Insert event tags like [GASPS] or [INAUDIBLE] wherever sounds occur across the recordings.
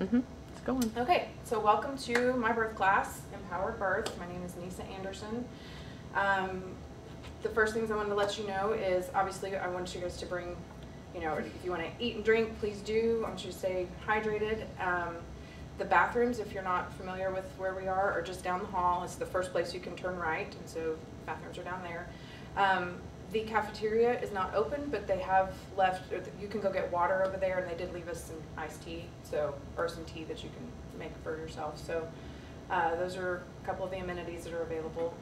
Mm-hmm. It's going. Okay, so welcome to my birth class, Empowered Birth. My name is Neysa Anderson. Um, the first things I wanted to let you know is obviously I want you guys to bring, you know, if you want to eat and drink, please do. I want you to stay hydrated. Um, the bathrooms, if you're not familiar with where we are, are just down the hall. It's the first place you can turn right, and so bathrooms are down there. Um, the cafeteria is not open, but they have left, you can go get water over there, and they did leave us some iced tea, so, or some tea that you can make for yourself. So uh, those are a couple of the amenities that are available.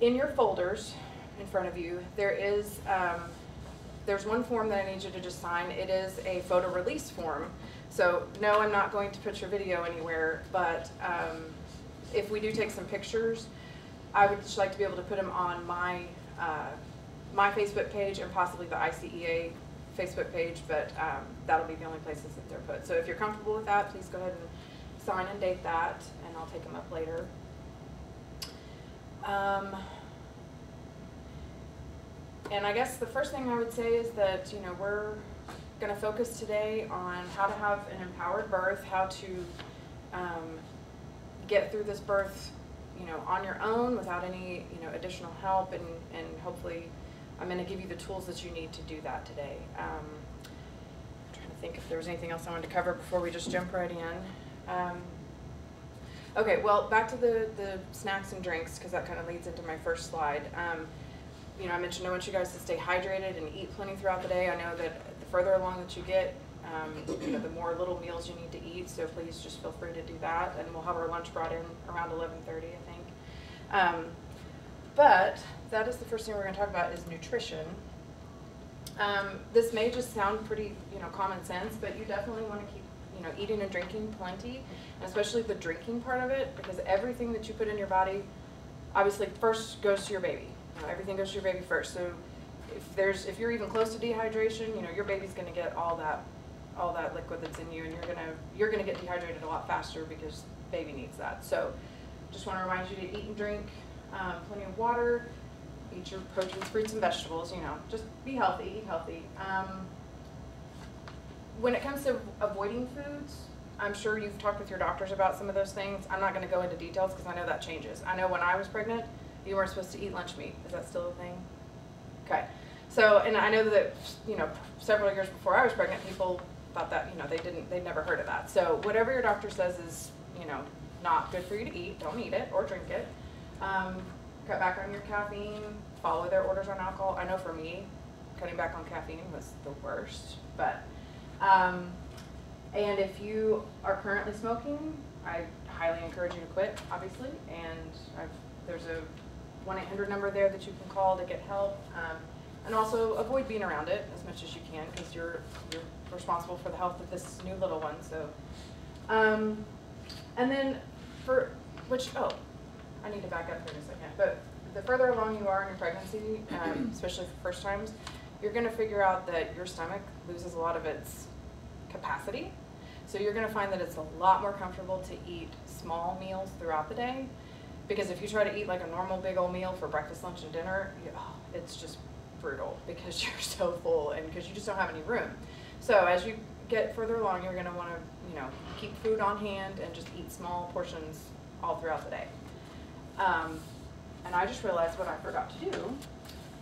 In your folders in front of you, there is, um, there's one form that I need you to just sign. It is a photo release form. So no, I'm not going to put your video anywhere, but um, if we do take some pictures, I would just like to be able to put them on my uh, my Facebook page and possibly the ICEA Facebook page, but um, that'll be the only places that they're put. So if you're comfortable with that, please go ahead and sign and date that, and I'll take them up later. Um, and I guess the first thing I would say is that, you know, we're going to focus today on how to have an empowered birth, how to um, get through this birth, you know, on your own without any, you know, additional help, and, and hopefully I'm going to give you the tools that you need to do that today. Um, I'm trying to think if there was anything else I wanted to cover before we just jump right in. Um, okay, well, back to the, the snacks and drinks, because that kind of leads into my first slide. Um, you know, I mentioned I want you guys to stay hydrated and eat plenty throughout the day. I know that the further along that you get, um, you know, the more little meals you need to eat, so please just feel free to do that. And we'll have our lunch brought in around 11.30, I think. Um, but that is the first thing we're going to talk about is nutrition. Um, this may just sound pretty, you know, common sense, but you definitely want to keep, you know, eating and drinking plenty, especially the drinking part of it, because everything that you put in your body, obviously, first goes to your baby. You know, everything goes to your baby first. So if there's, if you're even close to dehydration, you know, your baby's going to get all that, all that liquid that's in you, and you're gonna, you're gonna get dehydrated a lot faster because baby needs that. So just want to remind you to eat and drink um, plenty of water, eat your proteins, fruits, and vegetables, you know, just be healthy, eat healthy. Um, when it comes to avoiding foods, I'm sure you've talked with your doctors about some of those things. I'm not going to go into details because I know that changes. I know when I was pregnant, you weren't supposed to eat lunch meat. Is that still a thing? Okay. So, and I know that, you know, several years before I was pregnant, people thought that, you know, they didn't, they'd never heard of that. So whatever your doctor says is, you know, not good for you to eat, don't eat it or drink it. Um, cut back on your caffeine, follow their orders on alcohol. I know for me, cutting back on caffeine was the worst, but, um, and if you are currently smoking, I highly encourage you to quit, obviously, and I've, there's a 1-800 number there that you can call to get help. Um, and also avoid being around it as much as you can because you're, you're responsible for the health of this new little one. So, um, and then for, which, oh, I need to back up here a second, but the further along you are in your pregnancy, um, [CLEARS THROAT] especially for first times, you're going to figure out that your stomach loses a lot of its capacity. So you're going to find that it's a lot more comfortable to eat small meals throughout the day. Because if you try to eat like a normal big old meal for breakfast, lunch, and dinner, you, oh, it's just brutal [LAUGHS] because [LAUGHS] you're so full and because you just don't have any room. So as you get further along, you're going to want to, you know, keep food on hand and just eat small portions all throughout the day. Um, and I just realized what I forgot to do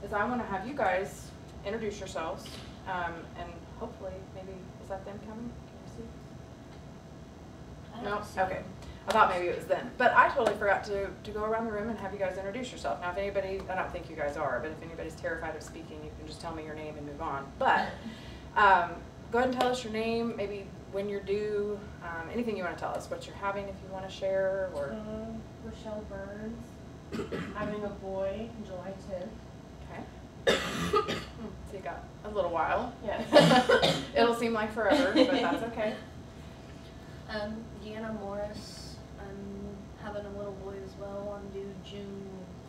is I want to have you guys introduce yourselves um, and hopefully maybe is that them coming? Can you see? No. Okay. I thought maybe it was them, but I totally forgot to, to go around the room and have you guys introduce yourself. Now, if anybody, I don't think you guys are, but if anybody's terrified of speaking, you can just tell me your name and move on. But [LAUGHS] um, go ahead and tell us your name, maybe when you're due, um, anything you want to tell us, what you're having if you want to share, or. Um, Rochelle Burns, having a boy July 10th. Okay. so you got a little while. Yeah. [LAUGHS] It'll seem like forever, but that's [LAUGHS] okay. Um, Deanna Morris, I'm having a little boy as well. I'm due June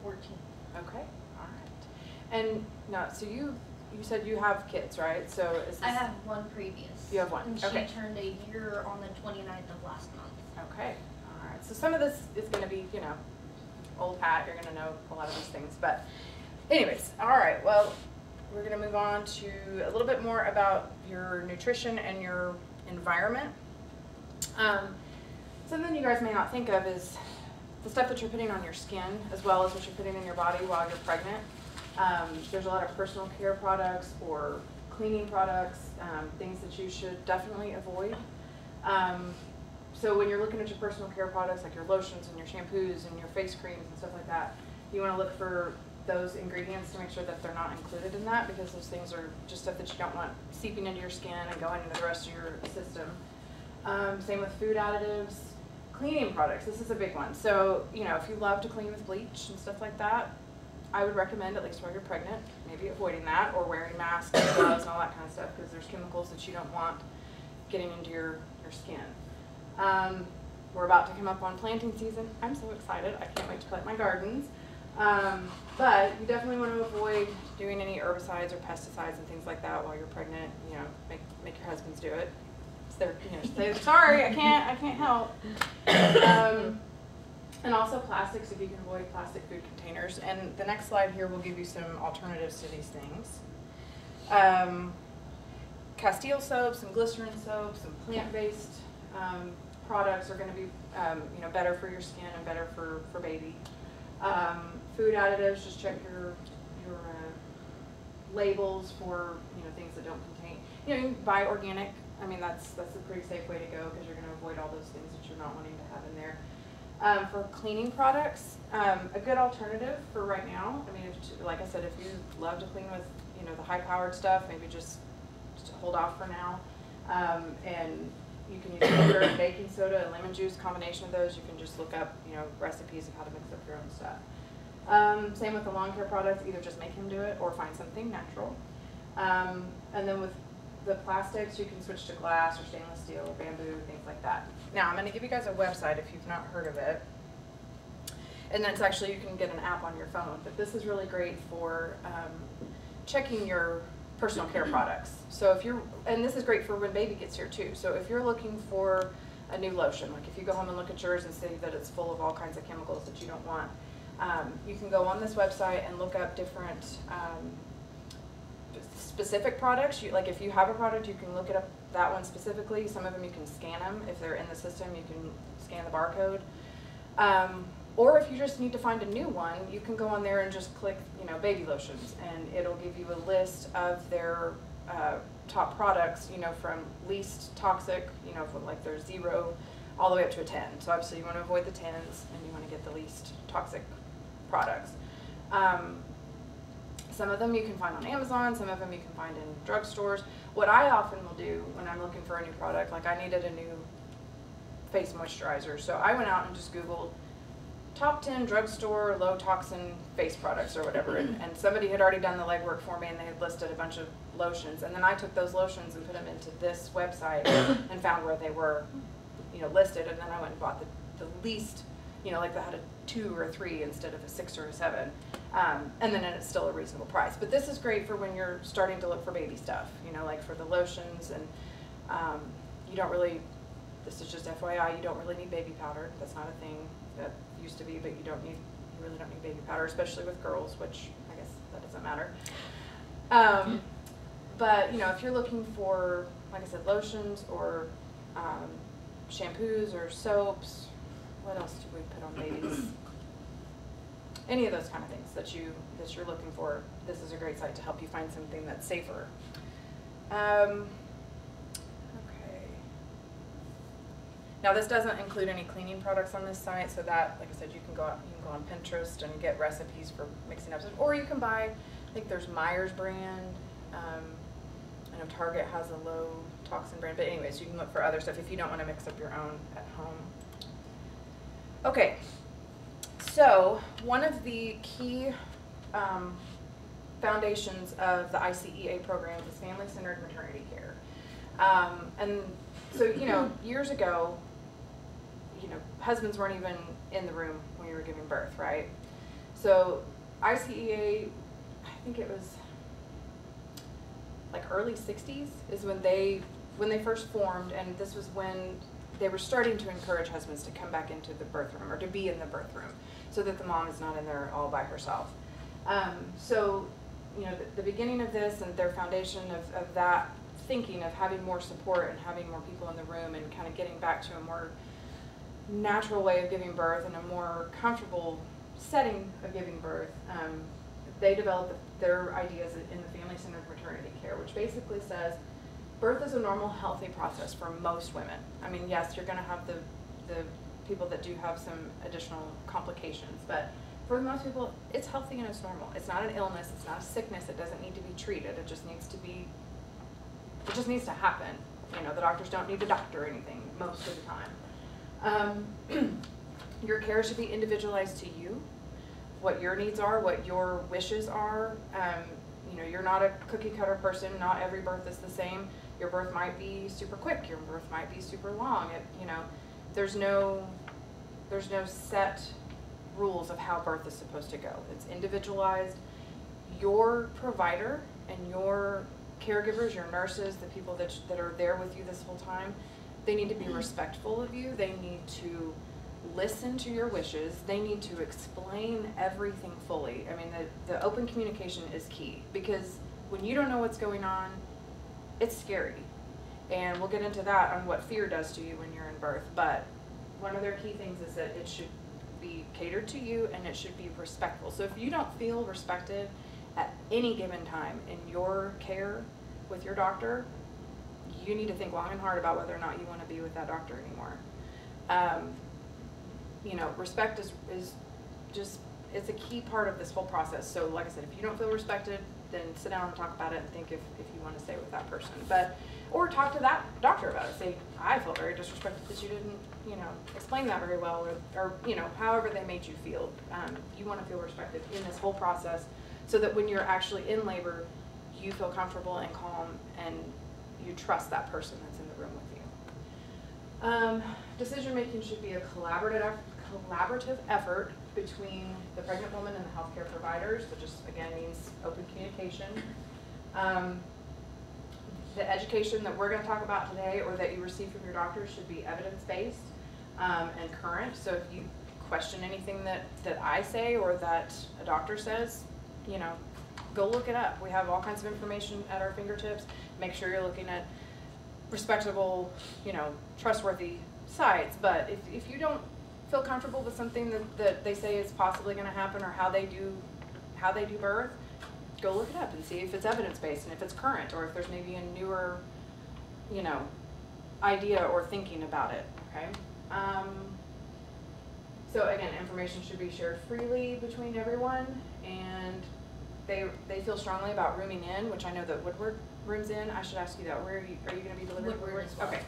14th. Okay, all right. And now, so you you said you have kids, right? So is this, I have one previous. You have one, And okay. she turned a year on the 29th of last month. Okay, all right. So some of this is going to be, you know, old hat. You're to know a lot of these things, but anyways, all right. Well, we're to move on to a little bit more about your nutrition and your environment. Um, something you guys may not think of is the stuff that you're putting on your skin as well as what you're putting in your body while you're pregnant. Um, there's a lot of personal care products or cleaning products, um, things that you should definitely avoid. Um, so when you're looking at your personal care products, like your lotions and your shampoos and your face creams and stuff like that, you want to look for those ingredients to make sure that they're not included in that because those things are just stuff that you don't want seeping into your skin and going into the rest of your system. Um, same with food additives, cleaning products. This is a big one. So you know, if you love to clean with bleach and stuff like that, I would recommend at least while you're pregnant, maybe avoiding that or wearing masks and gloves and all that kind of stuff because there's chemicals that you don't want getting into your your skin. Um, we're about to come up on planting season. I'm so excited. I can't wait to plant my gardens. Um, but you definitely want to avoid doing any herbicides or pesticides and things like that while you're pregnant. You know, make make your husbands do it. Their, you know, say sorry, I can't, I can't help. Um, and also plastics, if you can avoid plastic food containers. And the next slide here will give you some alternatives to these things. Um, Castile soaps some glycerin soaps some plant-based um, products are going to be, um, you know, better for your skin and better for, for baby. Um, food additives, just check your, your uh, labels for, you know, things that don't contain, you know, you buy organic. I mean, that's, that's a pretty safe way to go because you're going to avoid all those things that you're not wanting to have in there. Um, for cleaning products, um, a good alternative for right now, I mean, if, like I said, if you love to clean with, you know, the high-powered stuff, maybe just, just hold off for now. Um, and you can use and baking soda and lemon juice, combination of those. You can just look up, you know, recipes of how to mix up your own stuff. Um, same with the lawn care products, either just make him do it or find something natural. Um, and then with the plastics, you can switch to glass or stainless steel or bamboo, things like that. Now, I'm going to give you guys a website if you've not heard of it. And that's actually, you can get an app on your phone, but this is really great for um, checking your personal care products. So if you're, and this is great for when baby gets here too. So if you're looking for a new lotion, like if you go home and look at yours and see that it's full of all kinds of chemicals that you don't want, um, you can go on this website and look up different um, specific products. You, like if you have a product, you can look it up that one specifically. Some of them you can scan them. If they're in the system, you can scan the barcode. Um, or if you just need to find a new one, you can go on there and just click, you know, baby lotions, and it'll give you a list of their uh, top products, you know, from least toxic, you know, from like their zero all the way up to a 10. So obviously you want to avoid the 10s and you want to get the least toxic products. Um, some of them you can find on Amazon, some of them you can find in drugstores. What I often will do when I'm looking for a new product, like I needed a new face moisturizer, so I went out and just Googled top 10 drugstore low toxin face products or whatever and, and, somebody had already done the legwork for me and they had listed a bunch of lotions and then I took those lotions and put them into this website [COUGHS] and found where they were you know listed and then I went and bought the, the least you know like they had a two or a three instead of a six or a seven um, and then it's still a reasonable price. But this is great for when you're starting to look for baby stuff you know like for the lotions and um, you don't really this is just FYI you don't really need baby powder that's not a thing that used to be, but you don't need, you really don't need baby powder, especially with girls, which I guess that doesn't matter. Um, but, you know, if you're looking for, like I said, lotions or um, shampoos or soaps, what else do we put on babies? Any of those kind of things that you that you're looking for, this is a great site to help you find something that's safer. Um, Now this doesn't include any cleaning products on this site, so that, like I said, you can go out, you can go on Pinterest and get recipes for mixing up, or you can buy, I think there's Myers brand, um, I know Target has a low toxin brand, but anyways, you can look for other stuff if you don't want to mix up your own at home. Okay, so one of the key um, foundations of the ICEA program is family-centered maternity care. Um, and so, you know, years ago, you know, husbands weren't even in the room when you were giving birth, right? So ICEA, I think it was like early 60s is when they when they first formed and this was when they were starting to encourage husbands to come back into the birth room or to be in the birth room so that the mom is not in there all by herself. Um, so, you know, the, the, beginning of this and their foundation of, of that thinking of having more support and having more people in the room and kind of getting back to a more natural way of giving birth and a more comfortable setting of giving birth, um, they developed their ideas in the family-centered maternity care, which basically says birth is a normal, healthy process for most women. I mean, yes, you're going to have the the people that do have some additional complications, but for most people, it's healthy and it's normal. It's not an illness. It's not a sickness. It doesn't need to be treated. It just needs to be. It just needs to happen. You know, the doctors don't need to doctor anything most of the time. Um, [CLEARS THROAT] your care should be individualized to you, what your needs are, what your wishes are. Um, you know, you're not a cookie cutter person. Not every birth is the same. Your birth might be super quick. Your birth might be super long. It, you know, there's no, there's no set rules of how birth is supposed to go. It's individualized. Your provider and your caregivers, your nurses, the people that, that are there with you this whole time, they need to be respectful of you. They need to listen to your wishes. They need to explain everything fully. I mean, the, the open communication is key because when you don't know what's going on, it's scary. And we'll get into that on what fear does to you when you're in birth. But one of their key things is that it should be catered to you and it should be respectful. So if you don't feel respected at any given time in your care with your doctor, you need to think long and hard about whether or not you want to be with that doctor anymore. Um, you know, respect is, is just, it's a key part of this whole process. So like I said, if you don't feel respected, then sit down and talk about it and think if, if you want to stay with that person. But, or talk to that doctor about it. Say, I felt very disrespected because you didn't, you know, explain that very well or, or you know, however they made you feel. Um, you want to feel respected in this whole process so that when you're actually in labor, you feel comfortable and calm and you trust that person that's in the room with you. Um, decision making should be a collaborative, collaborative effort between the pregnant woman and the healthcare providers, which just again means open communication. Um, the education that we're going to talk about today or that you receive from your doctor should be evidence-based um, and current. So if you question anything that, that I say or that a doctor says, you know, go look it up. We have all kinds of information at our fingertips. Make sure you're looking at respectable, you know, trustworthy sites. But if, if you don't feel comfortable with something that, that they say is possibly going to happen or how they do how they do birth, go look it up and see if it's evidence-based and if it's current or if there's maybe a newer, you know, idea or thinking about it, okay? Um, so again, information should be shared freely between everyone and they, they feel strongly about rooming in, which I know that Woodward rooms in. I should ask you that. Where are you, are you gonna be delivering? Woodward as well. Okay.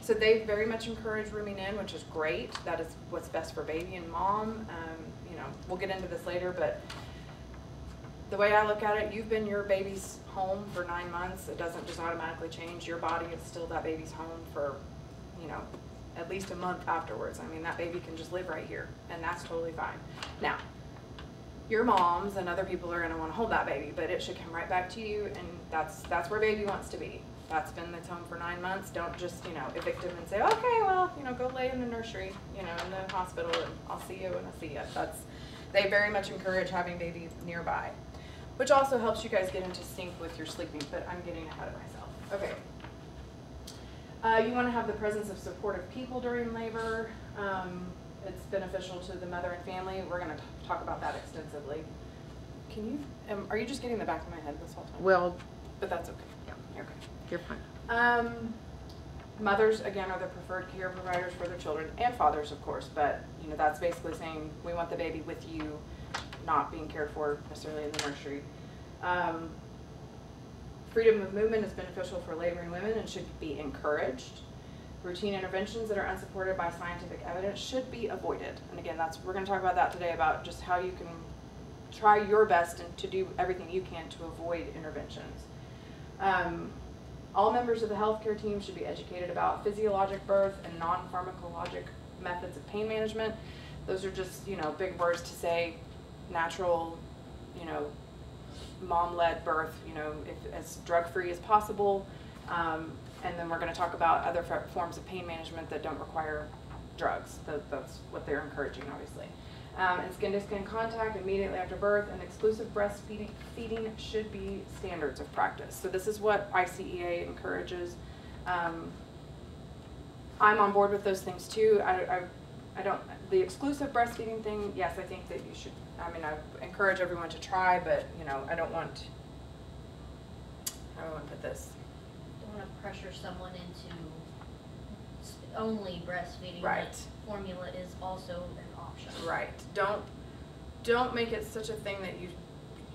So they very much encourage rooming in, which is great. That is what's best for baby and mom. Um, you know, we'll get into this later, but the way I look at it, you've been your baby's home for nine months. It doesn't just automatically change. Your body is still that baby's home for, you know, at least a month afterwards. I mean, that baby can just live right here, and that's totally fine. Now, your moms and other people are going to want to hold that baby, but it should come right back to you, and that's that's where baby wants to be. That's been its home for nine months. Don't just you know evict him and say, okay, well, you know, go lay in the nursery, you know, in the hospital, and I'll see you when I see you. That's they very much encourage having baby nearby which also helps you guys get into sync with your sleeping, but I'm getting ahead of myself. Okay. Uh, you want to have the presence of supportive people during labor. Um, it's beneficial to the mother and family. We're going to talk about that extensively. Can you, um, are you just getting the back of my head this whole time? Well, But that's okay. Yeah. You're okay. you're fine. Um, mothers, again, are the preferred care providers for their children, and fathers, of course, but, you know, that's basically saying, we want the baby with you, not being cared for necessarily in the nursery. Um, freedom of movement is beneficial for laboring women and should be encouraged. Routine interventions that are unsupported by scientific evidence should be avoided. And again, that's, we're gonna talk about that today, about just how you can try your best and to do everything you can to avoid interventions. Um, all members of the healthcare team should be educated about physiologic birth and non-pharmacologic methods of pain management. Those are just, you know, big words to say natural, you know, mom-led birth, you know, if, as drug-free as possible. Um, and then we're going to talk about other forms of pain management that don't require drugs. That, that's what they're encouraging, obviously. Um, and skin to skin contact immediately after birth and exclusive breastfeeding feeding should be standards of practice. So this is what ICEA encourages. Um, I'm on board with those things too. I, I, I don't, the exclusive breastfeeding thing, yes, I think that you should, I mean, I encourage everyone to try, but, you know, I don't want, I want to put this? Don't wanna pressure someone into only breastfeeding. Right. but Formula is also an option. Right. Don't, don't make it such a thing that you,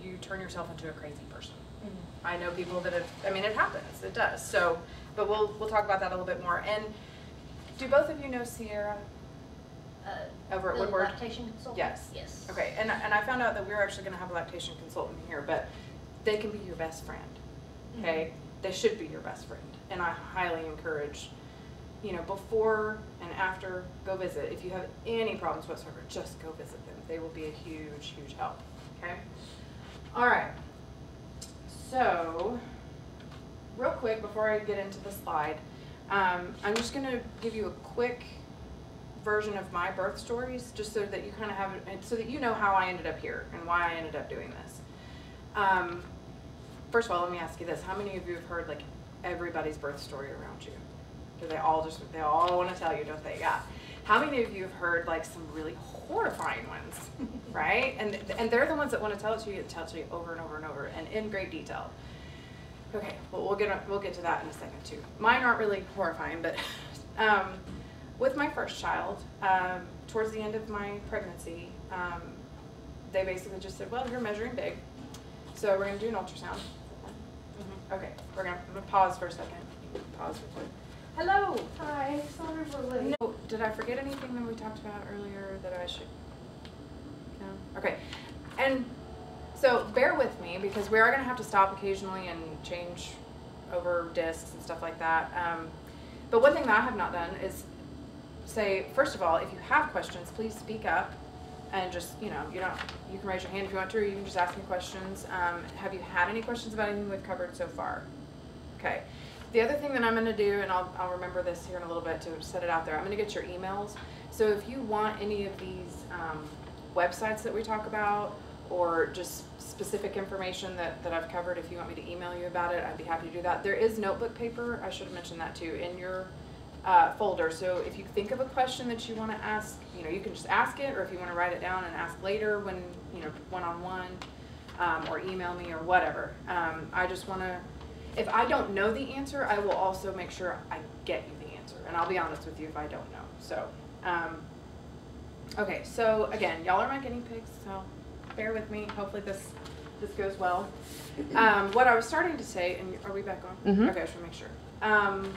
you turn yourself into a crazy person. Mhm. I know people that have, I mean, it happens, it does, so, but we'll, we'll talk about that a little bit more. And do both of you know Sierra? Uh, Over at Woodward? lactation consultant? Yes. Yes. Okay, and, and I found out that we're actually gonna have a lactation consultant here, but they can be your best friend, okay? They should be your best friend, and I highly encourage, you know, before and after, go visit. If you have any problems whatsoever, just go visit them. They will be a huge, huge help, okay? All right, so, real quick, before I get into the slide, um, I'm just gonna give you a quick version of my birth stories, just so that you kind of have, so that you know how I ended up here and why I ended up doing this. Um, first of all, let me ask you this: How many of you have heard like everybody's birth story around you? Do they all just they all want to tell you, don't they? Yeah. How many of you have heard like some really horrifying ones, [LAUGHS] right? And and they're the ones that want to tell it to you, tell it to you over and over and over and in great detail. Okay, well we'll get we'll get to that in a second too. Mine aren't really horrifying, but [LAUGHS] um, with my first child, um, towards the end of my pregnancy, um, they basically just said, "Well, you're measuring big, so we're gonna do an ultrasound." Okay, we're gonna, I'm gonna pause for a second. Pause for a second. Hello. Hi, sorry for late. No, did I forget anything that we talked about earlier that I should? No? Okay. And so bear with me because we are to have to stop occasionally and change over discs and stuff like that. Um, but one thing that I have not done is say, first of all, if you have questions, please speak up and just, you know, you don't, you can raise your hand if you want to, or you can just ask me questions. Um, have you had any questions about anything we've covered so far? Okay. The other thing that I'm gonna do, and I'll, I'll remember this here in a little bit to set it out there, I'm gonna get your emails. So if you want any of these, um, websites that we talk about, or just specific information that, that I've covered, if you want me to email you about it, I'd be happy to do that. There is notebook paper, I should have mentioned that too, in your, uh, folder. So if you think of a question that you wanna ask, you know, you can just ask it, or if you wanna write it down and ask later when, you know, one-on-one, um, or email me or whatever. Um, I just wanna, if I don't know the answer, I will also make sure I get you the answer, and I'll be honest with you if I don't know. So, um, okay, so again, y'all are my guinea pigs, so bear with me. Hopefully this this goes well. Um, what I was starting to say, and are we back on? Mhm. Okay, I just want to make sure. Um,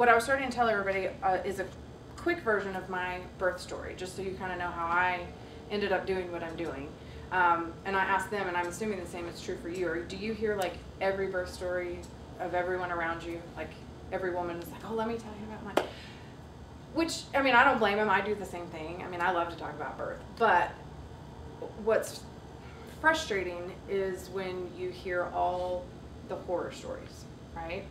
what I was starting to tell everybody uh, is a quick version of my birth story, just so you kind of know how I ended up doing what I'm doing. Um, and I asked them, and I'm assuming the same is true for you. Or do you hear like every birth story of everyone around you? Like every woman is like, "Oh, let me tell you about mine." Which I mean, I don't blame them. I do the same thing. I mean, I love to talk about birth, but what's frustrating is when you hear all the horror stories, right?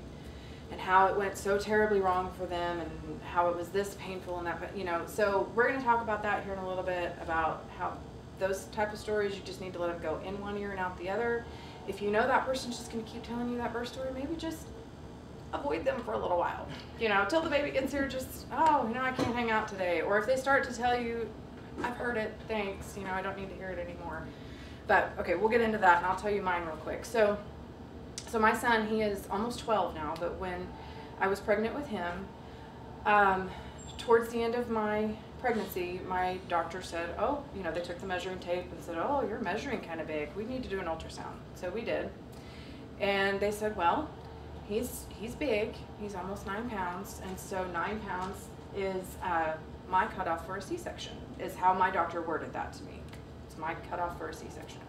And how it went so terribly wrong for them and how it was this painful and that, you know, so we're going to talk about that here in a little bit about how those type of stories you just need to let them go in one ear and out the other. If you know that person's just going to keep telling you that birth story, maybe just avoid them for a little while. You know, till the baby gets here, just, oh, you know, I can't hang out today. Or if they start to tell you, I've heard it, thanks, you know, I don't need to hear it anymore. But okay, we'll get into that and I'll tell you mine real quick. So, so my son, he is almost 12 now, but when I was pregnant with him, um, towards the end of my pregnancy, my doctor said, oh, you know, they took the measuring tape and said, oh, you're measuring kind of big. We need to do an ultrasound. So we did. And they said, well, he's he's big. He's almost nine pounds, and so nine pounds is uh, my cutoff for a C-section. Is how my doctor worded that to me. It's my cutoff for a C-section.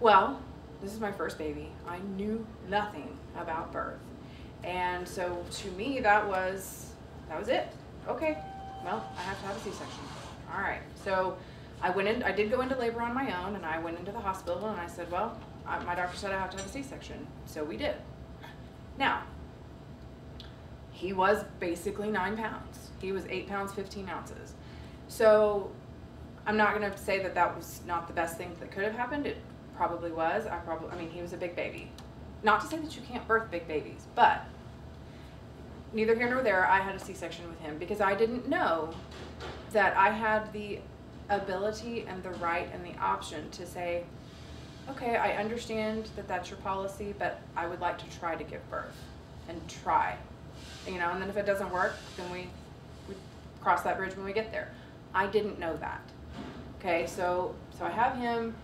Well, this is my first baby. I knew nothing about birth, and so to me that was that was it. Okay, well I have to have a C-section. All right, so I went in. I did go into labor on my own, and I went into the hospital, and I said, well, I, my doctor said I have to have a C-section, so we did. Now, he was basically nine pounds. He was eight pounds, 15 ounces. So I'm not gonna say that that was not the best thing that could have happened. It probably was. I probably, I mean, he was a big baby. Not to say that you can't birth big babies, but neither here nor there. I had a C-section with him because I didn't know that I had the ability and the right and the option to say, okay, I understand that that's your policy, but I would like to try to give birth and try, you know. And then if it doesn't work, then we we cross that bridge when we get there. I didn't know that. Okay, so so I have him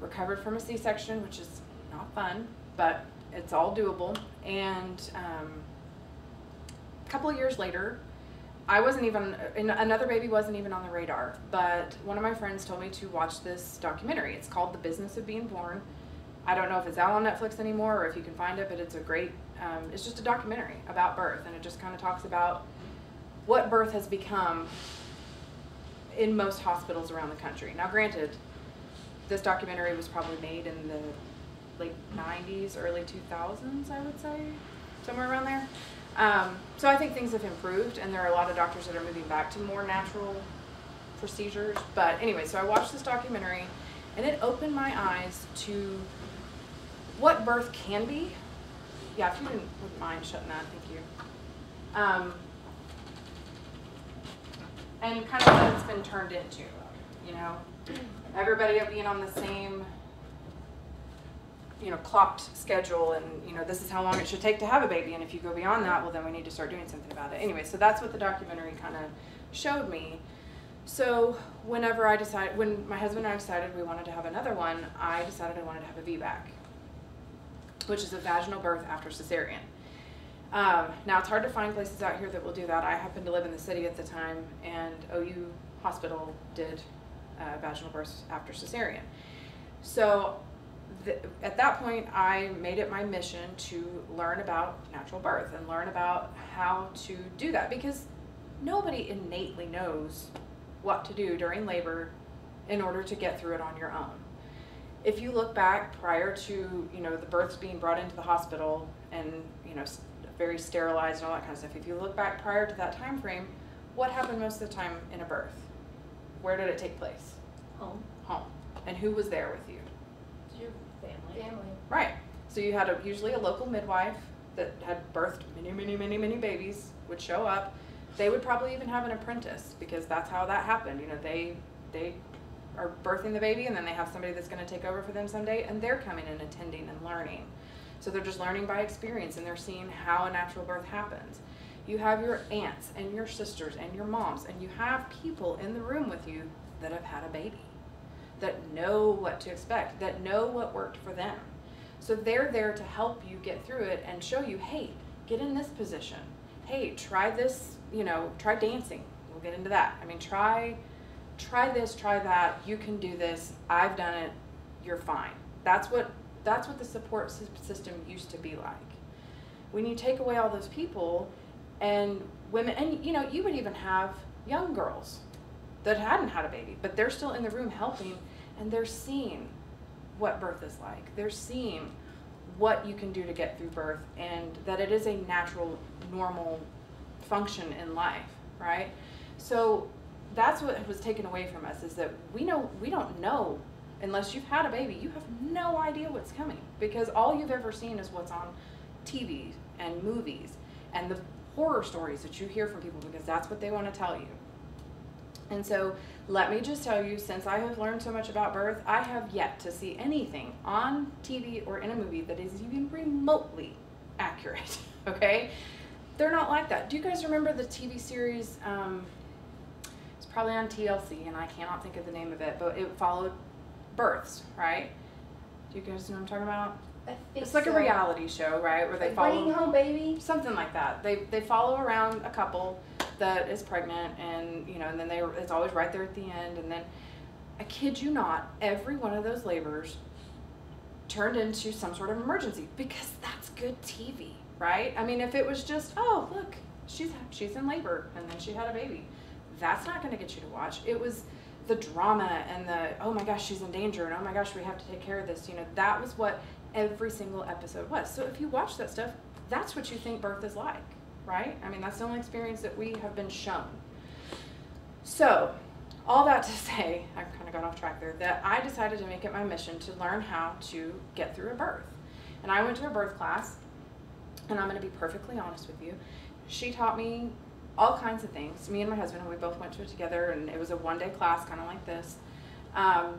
recovered from a C-section, which is not fun, but it's all doable. And um, a couple of years later, I wasn't even another baby wasn't even on the radar. But one of my friends told me to watch this documentary. It's called The Business of Being Born. I don't know if it's out on Netflix anymore or if you can find it, but it's a great. Um, it's just a documentary about birth, and it just kind of talks about what birth has become in most hospitals around the country. Now, granted, this documentary was probably made in the late 90s, early 2000s, I would say, somewhere around there. Um, so I think things have improved, and there are a lot of doctors that are moving back to more natural procedures. But anyway, so I watched this documentary, and it opened my eyes to what birth can be. Yeah, if you wouldn't mind shutting that, thank you. Um, and kind of what it's been turned into, you know, everybody being on the same, you know, clocked schedule, and you know, this is how long it should take to have a baby, and if you go beyond that, well, then we need to start doing something about it. Anyway, so that's what the documentary kind of showed me. So whenever I decided, when my husband and I decided we wanted to have another one, I decided I wanted to have a VBAC, which is a vaginal birth after cesarean. Um, now it's hard to find places out here that will do that. I happened to live in the city at the time, and OU Hospital did uh, vaginal births after cesarean. So at that point, I made it my mission to learn about natural birth and learn about how to do that because nobody innately knows what to do during labor in order to get through it on your own. If you look back prior to you know the births being brought into the hospital and you know very sterilized and all that kind of stuff. If you look back prior to that time frame, what happened most of the time in a birth? Where did it take place? Home. Home. And who was there with you? Your family. Family. Right. So you had a, usually a local midwife that had birthed many, many, many, many babies would show up. They would probably even have an apprentice because that's how that happened. You know, they they are birthing the baby and then they have somebody that's going to take over for them someday and they're coming and attending and learning. So they're just learning by experience and they're seeing how a natural birth happens. You have your aunts and your sisters and your moms, and you have people in the room with you that have had a baby, that know what to expect, that know what worked for them. So they're there to help you get through it and show you, hey, get in this position. Hey, try this, you know, try dancing. We'll get into that. I mean, try try this, try that. You can do this. I've done it. You're fine. That's what that's what the support system used to be like. When you take away all those people and women, and you know, you would even have young girls that hadn't had a baby, but they're still in the room helping and they're seeing what birth is like. They're seeing what you can do to get through birth and that it is a natural, normal function in life, right? So that's what was taken away from us is that we know we don't know unless you've had a baby, you have no idea what's coming because all you've ever seen is what's on TV and movies and the horror stories that you hear from people because that's what they want to tell you. And so, let me just tell you since I have learned so much about birth, I have yet to see anything on TV or in a movie that is even remotely accurate. [LAUGHS] Okay? They're not like that. Do you guys remember the TV series? Um, it's probably on TLC, and I cannot think of the name of it, but it followed births, right? Do you guys know what I'm talking about? I think It's like a reality show, right? Where they Like follow Bringing home baby. something like that. They they follow around a couple that is pregnant, and you know, and then they it's always right there at the end, and then I kid you not, every one of those labors turned into some sort of emergency because that's good TV, right? I mean, if it was just oh look, she's she's in labor and then she had a baby, that's not going to get you to watch. It was the drama and the oh my gosh she's in danger and oh my gosh we have to take care of this you know that was what every single episode was so if you watch that stuff that's what you think birth is like right i mean that's the only experience that we have been shown so all that to [LAUGHS] say, I kind of got off track there, that I decided to make it my mission to learn how to get through a birth. And I went to a birth class, and I'm going to be perfectly honest with you. She taught me all kinds of things. Me and my husband, we both went to it together, and it was a one day class, kind of like this. Um,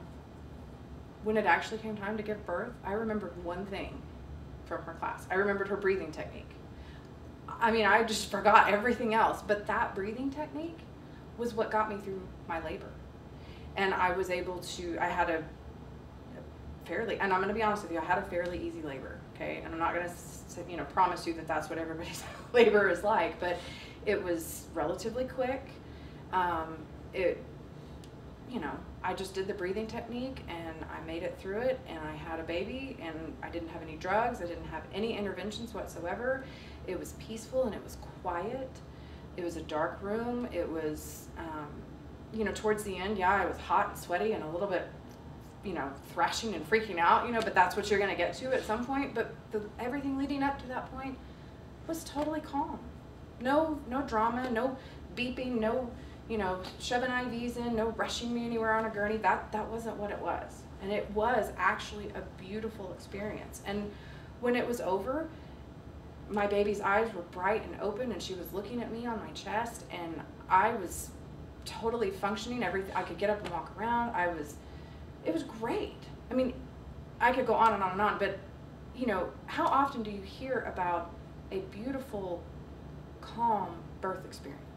when it actually came time to give birth, I remembered one thing from her class. I remembered her breathing technique. I mean, I just forgot everything else, but that breathing technique was what got me through my labor. And I was able to, I had a fairly, and I'm going to be honest with you, I had a fairly easy labor, okay? And I'm not going to, you know, promise you that that's what everybody's [LAUGHS] labor is like, but it was relatively quick. Um, it, you know, I just did the breathing technique and I made it through it and I had a baby and I didn't have any drugs, I didn't have any interventions whatsoever. It was peaceful and it was quiet. It was a dark room. It was, um, you know, towards the end, yeah, I was hot and sweaty and a little bit, you know, thrashing and freaking out, you know, but that's what you're going to get to at some point. But the, everything leading up to that point was totally calm. No, no drama, no beeping, no, you know, shoving IVs in, no rushing me anywhere on a gurney. That, that wasn't what it was. And it was actually a beautiful experience. And when it was over, my baby's eyes were bright and open and she was looking at me on my chest and I was totally functioning everything I could get up and walk around I was it was great I mean I could go on and on and on but you know how often do you hear about a beautiful calm birth experience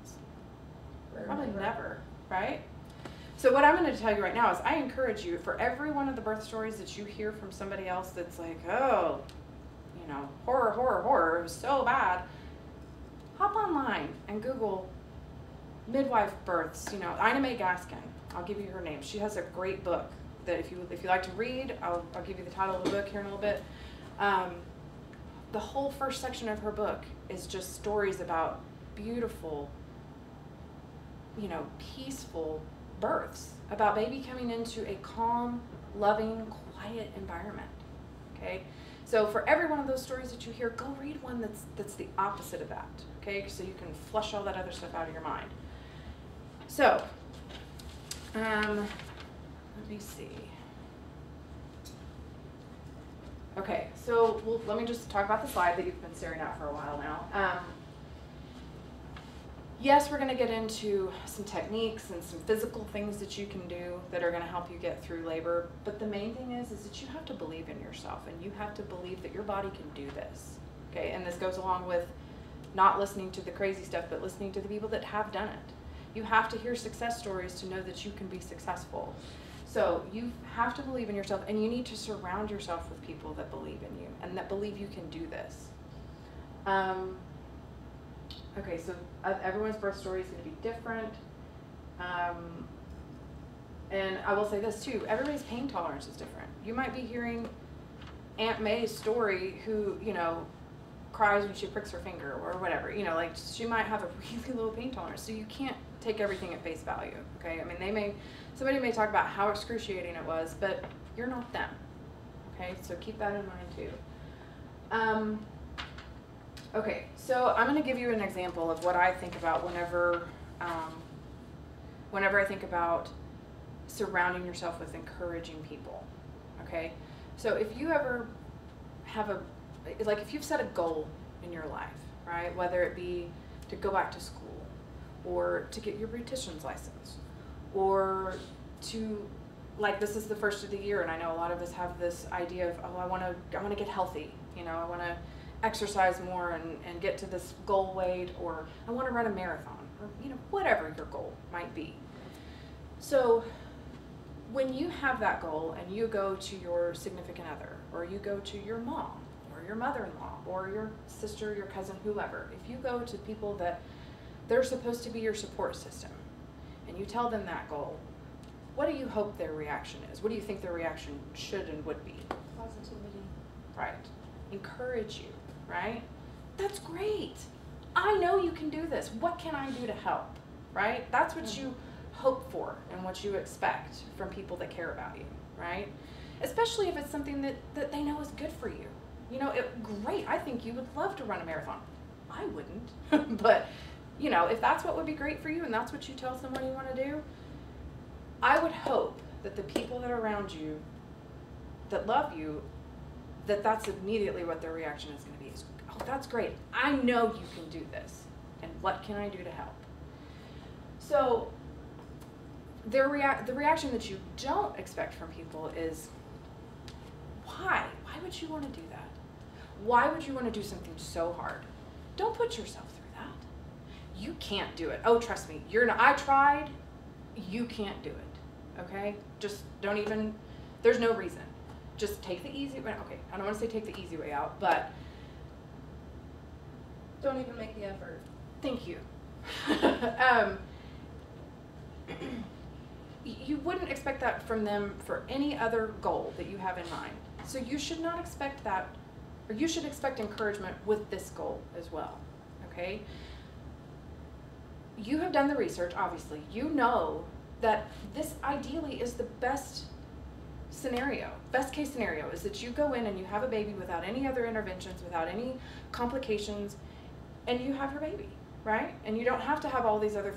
probably never right so what I'm going to tell you right now is I encourage you for every one of the birth stories that you hear from somebody else that's like oh you know, horror, horror, horror, it was so bad. Hop online and Google midwife births, you know, Ina May Gaskin. I'll give you her name. She has a great book that if you if you like to read, I'll, I'll give you the title of the book here in a little bit. Um, the whole first section of her book is just stories about beautiful, you know, peaceful births, about baby coming into a calm, loving, quiet environment. Okay? So for every one of those stories that you hear, go read one that's that's the opposite of that. Okay, so you can flush all that other stuff out of your mind. So, um, let me see. Okay, so well, let me just talk about the slide that you've been staring at for a while now. Um, yes, we're going to get into some techniques and some physical things that you can do that are going to help you get through labor. But the main thing is, is that you have to believe in yourself and you have to believe that your body can do this. Okay, and this goes along with not listening to the crazy stuff, but listening to the people that have done it. You have to hear success stories to know that you can be successful. So you have to believe in yourself and you need to surround yourself with people that believe in you and that believe you can do this. Um, okay, so uh, everyone's birth story is going to be different. Um, and I will say this too everybody's pain tolerance is different. You might be hearing Aunt May's story, who, you know, cries when she pricks her finger or whatever. You know, like she might have a [LAUGHS] really low pain tolerance. So you can't take everything at face value. Okay. I mean, they may, somebody may talk about how excruciating it was, but you're not them. Okay. So keep that in mind too. Um, Okay, so I'm going to give you an example of what I think about whenever, um, whenever I think about surrounding yourself with encouraging people. Okay, so if you ever have a, like if you've set a goal in your life, right, whether it be to go back to school, or to get your beautician's license, or to like this is the first of the year and I know a lot of us have this idea of oh I want to I want to get healthy you know I want to exercise more and, and get to this goal weight or I want to run a marathon or you know whatever your goal might be. So when you have that goal and you go to your significant other or you go to your mom or your mother-in-law or your sister, your cousin, whoever, if you go to people that they're supposed to be your support system and you tell them that goal, what do you hope their reaction is? What do you think their reaction should and would be? Positivity. Right. Encourage you right? That's great. I know you can do this. What can I do to help? Right? That's what you mm-hmm. hope for and what you expect from people that care about you, right? Especially if it's something that, that they know is good for you. You know, it, great. I think you would love to run a marathon. I wouldn't. [LAUGHS] but, you know, if that's what would be great for you and that's what you tell someone you want to do, I would hope that the people that are around you that love you, that that's immediately what their reaction is going to be. Is, oh, that's great. I know you can do this. And what can I do to help? So, their rea- the reaction that you don't expect from people is, why? Why would you want to do that? Why would you want to do something so hard? Don't put yourself through that. You can't do it. Oh, trust me. You're not, I tried. You can't do it. Okay? Just don't even, there's no reason. Just take the easy way. Okay, I don't want to say take the easy way out, but Don't even make the effort. Thank you. [LAUGHS] um, [CLEARS THROAT] you wouldn't expect that from them for any other goal that you have in mind. So you should not expect that, or you should expect encouragement with this goal as well. Okay? You have done the research, obviously. You know that this ideally is the best scenario. Best case scenario is that you go in and you have a baby without any other interventions, without any complications, and you have your baby, right? And you don't have to have all these other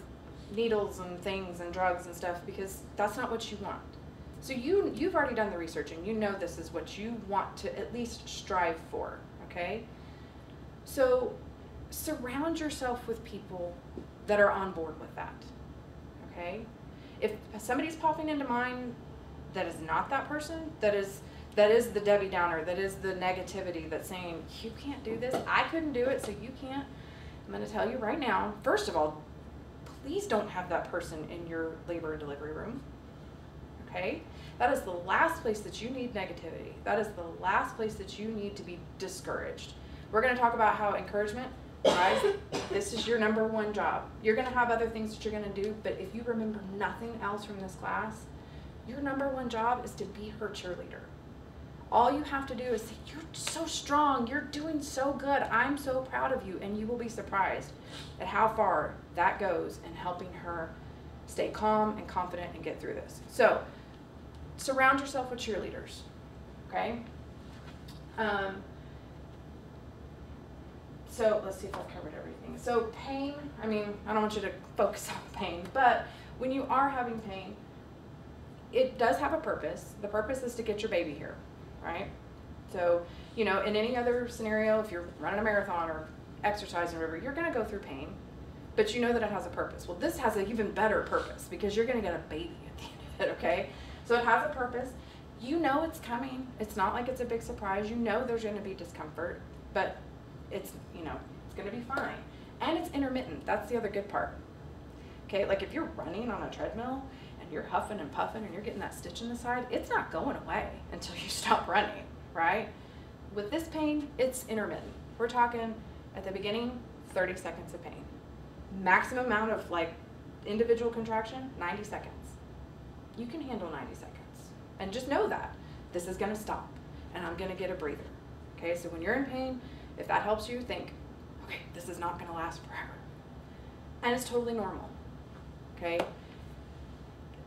needles and things and drugs and stuff because that's not what you want. So you you've already done the research and you know this is what you want to at least strive for, okay? So surround yourself with people that are on board with that. Okay? If somebody's popping into mind that is not that person, that is that is the Debbie Downer, that is the negativity that's saying, You can't do this, I couldn't do it, so you can't. I'm gonna tell you right now, first of all, please don't have that person in your labor and delivery room. Okay? That is the last place that you need negativity. That is the last place that you need to be discouraged. We're going to talk about how encouragement, guys, this is your number one job. You're going to have other things that you're going to do, but if you remember nothing else from this class, your number one job is to be her cheerleader. All you have to do is say, You're so strong. You're doing so good. I'm so proud of you. And you will be surprised at how far that goes in helping her stay calm and confident and get through this. So, surround yourself with cheerleaders. Okay? Um, so, let's see if I've covered everything. So, pain, I mean, I don't want you to focus [LAUGHS] on pain, but when you are having pain, it does have a purpose. The purpose is to get your baby here, right? So, you know, in any other scenario, if you're running a marathon or exercising whatever, you're going to go through pain, but you know that it has a purpose. Well, this has an even better purpose because you're going to get a baby at the end of it, okay? So it has a purpose. You know it's coming. It's not like it's a big surprise. You know there's going to be discomfort, but it's, you know, it's going to be fine. And it's intermittent. That's the other good part. Okay, like if you're running on a treadmill and you're huffing and puffing and you're getting that stitch in the side, it's not going away until you [LAUGHS] stop running, right? With this pain, it's intermittent. We're talking at the beginning, 30 seconds of pain. Maximum amount of like individual contraction, 90 seconds. You can handle 90 seconds. And just know that this is gonna stop and I'm gonna get a breather. Okay, so when you're in pain, if that helps you, think, okay, this is not gonna last forever. And it's totally normal. Okay?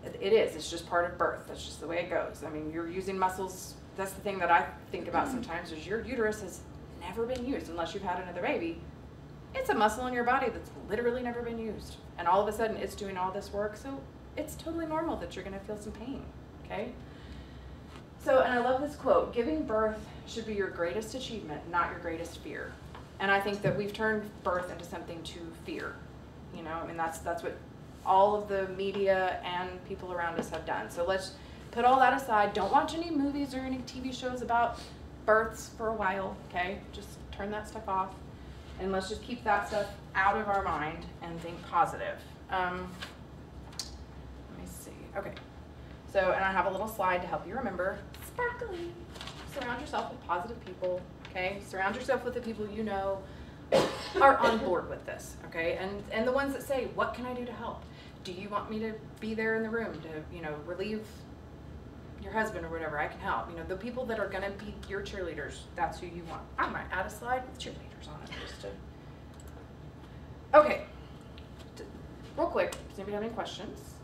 It- It is, it's just part of birth. That's just the way it goes. I mean, you're using muscles, that's the thing that I think about mm-hmm. sometimes is your uterus has never been used unless you've had another baby. It's a muscle in your body that's literally never been used. And all of a sudden it's doing all this work, so it's totally normal that you're gonna feel some pain. Okay? So, and I love this quote giving birth should be your greatest achievement, not your greatest fear. And I think that we've turned birth into something to fear. You know, I mean, that's, that's what all of the media and people around us have done. So let's put all that aside. Don't watch any movies or any TV shows about births for a while, okay? Just turn that stuff off. And let's just keep that stuff out of our mind and think positive. Um, let me see. Okay. So, and I have a little slide to help you remember. Sparkly. Surround yourself with positive people, okay? Surround yourself with the people you know are on board with this, okay? And and the ones that say, "What can I do to help? Do you want me to be there in the room to, you know, relieve your husband or whatever? I can help." You know, the people that are going to be your cheerleaders, that's who you want. I might add a slide with cheerleaders on it just to Okay. Real quick, does anybody have any questions?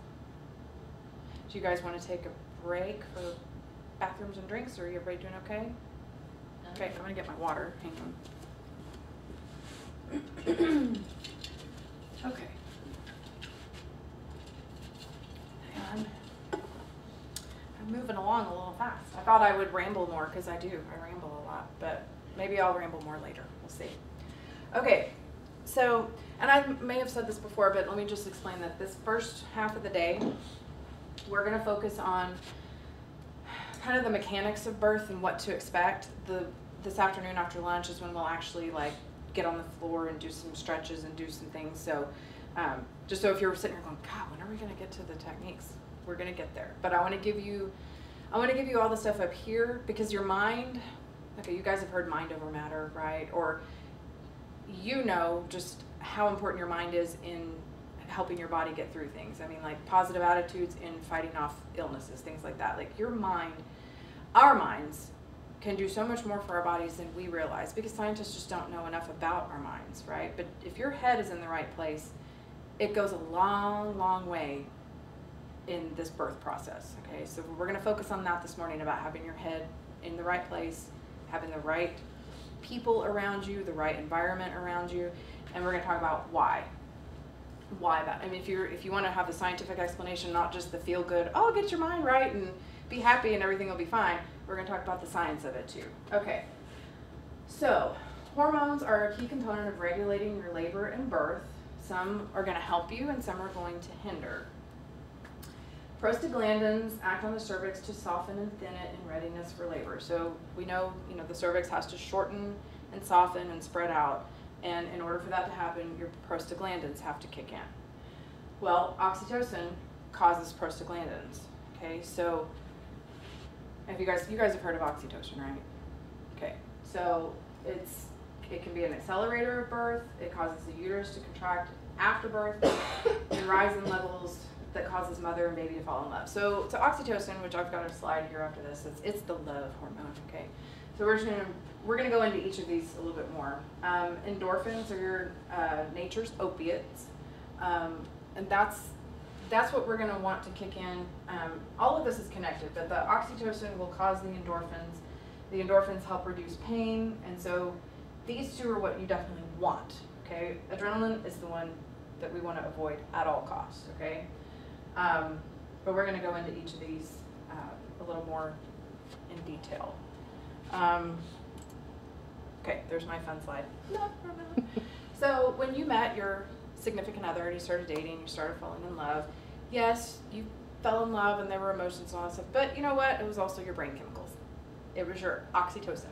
Do you guys want to take a break for bathrooms and drinks, or are you everybody doing okay? Okay, I'm gonna get my water, hang on. [COUGHS] Okay. Hang on. I'm moving along a little fast. I thought I would ramble more because I do. I ramble a lot, but maybe I'll ramble more later. We'll see. Okay, so, and I may have said this before, but let me just explain that this first half of the day, we're going to focus on kind of the mechanics of birth and what to expect. The this afternoon after lunch is when we'll actually like get on the floor and do some stretches and do some things. So, um, just so if you're sitting here going, God, when are we going to get to the techniques? We're going to get there. But I want to give you, I want to give you all the stuff up here because your mind. Okay, you guys have heard mind over matter, right? Or you know just how important your mind is in helping your body get through things. I mean, like positive attitudes in fighting off illnesses, things like that. Like your mind, our minds can do so much more for our bodies than we realize because scientists just don't know enough about our minds, right? But if your head is in the right place, it goes a long, long way in this birth process, okay? So we're going to focus on that this morning about having your head in the right place, having the right people around you, the right environment around you, and we're to talk about why. Why that? I mean, if you're if you want to have the scientific explanation, not just the feel good, oh, get your mind right and be happy and everything will be fine. We're going to talk about the science of it too. Okay. So, hormones are a key component of regulating your labor and birth. Some are going to help you and some are going to hinder. Prostaglandins act on the cervix to soften and thin it in readiness for labor. So we know, you know, the cervix has to shorten and soften and spread out. And in order for that to happen, your prostaglandins have to kick in. Well, oxytocin causes prostaglandins. Okay, so if you guys you guys have heard of oxytocin, right? Okay, so it's it can be an accelerator of birth. It causes the uterus to contract after birth [COUGHS] and rise in levels that causes mother and baby to fall in love. So, so oxytocin, which I've got a slide here after this, it's, it's the love hormone. Okay, so we're just gonna we're gonna go into each of these a little bit more. Um, endorphins are your uh, nature's opiates, um, and that's that's what we're gonna want to kick in. Um, all of this is connected, but the oxytocin will cause the endorphins. The endorphins help reduce pain, and so these two are what you definitely want. Okay, adrenaline is the one that we want to avoid at all costs. Okay. Um, but we're going to go into each of these uh, a little more in detail. Um, okay, there's my fun slide. [LAUGHS] so when you met your significant other and you started dating, you started falling in love, yes, you fell in love and there were emotions and all that stuff, but you know what? It was also your brain chemicals. It was your oxytocin.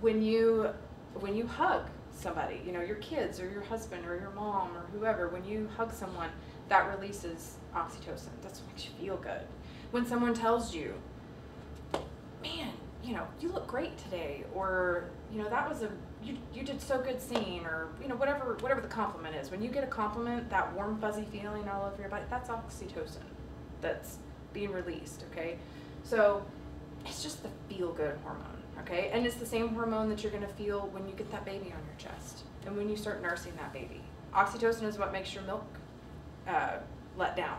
When you when you hug somebody, you know, your kids or your husband or your mom or whoever, when you hug someone, that releases oxytocin. That's what makes you feel good. When someone tells you, you know, you look great today, or you know, that was a you, you did so good scene, or you know, whatever whatever the compliment is. When you get a compliment, that warm fuzzy feeling all over your body, that's oxytocin that's being released. Okay, so it's just the feel good hormone. Okay, and it's the same hormone that you're gonna feel when you get that baby on your chest and when you start nursing that baby. Oxytocin is what makes your milk uh, let down.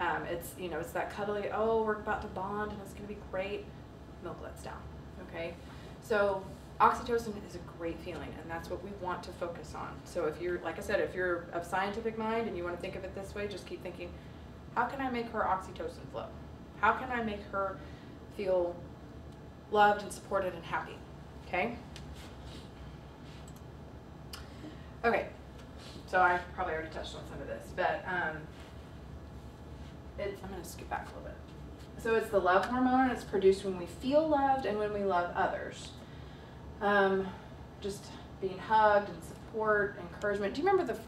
Um, it's you know it's that cuddly oh we're about to bond and it's gonna be great. Milk lets down. Okay, so oxytocin is a great feeling and that's what we want to focus on. So if you're like I said, if you're of scientific mind and you want to think of it this way, just keep thinking, how can I make her oxytocin flow? How can I make her feel loved and supported and happy? Okay. Okay, so I probably already touched on some of this, but um, it's, I'm going to scoot back a little bit. So it's the love hormone. and It's produced when we feel loved and when we love others. Um, just being hugged and support, encouragement. Do you remember the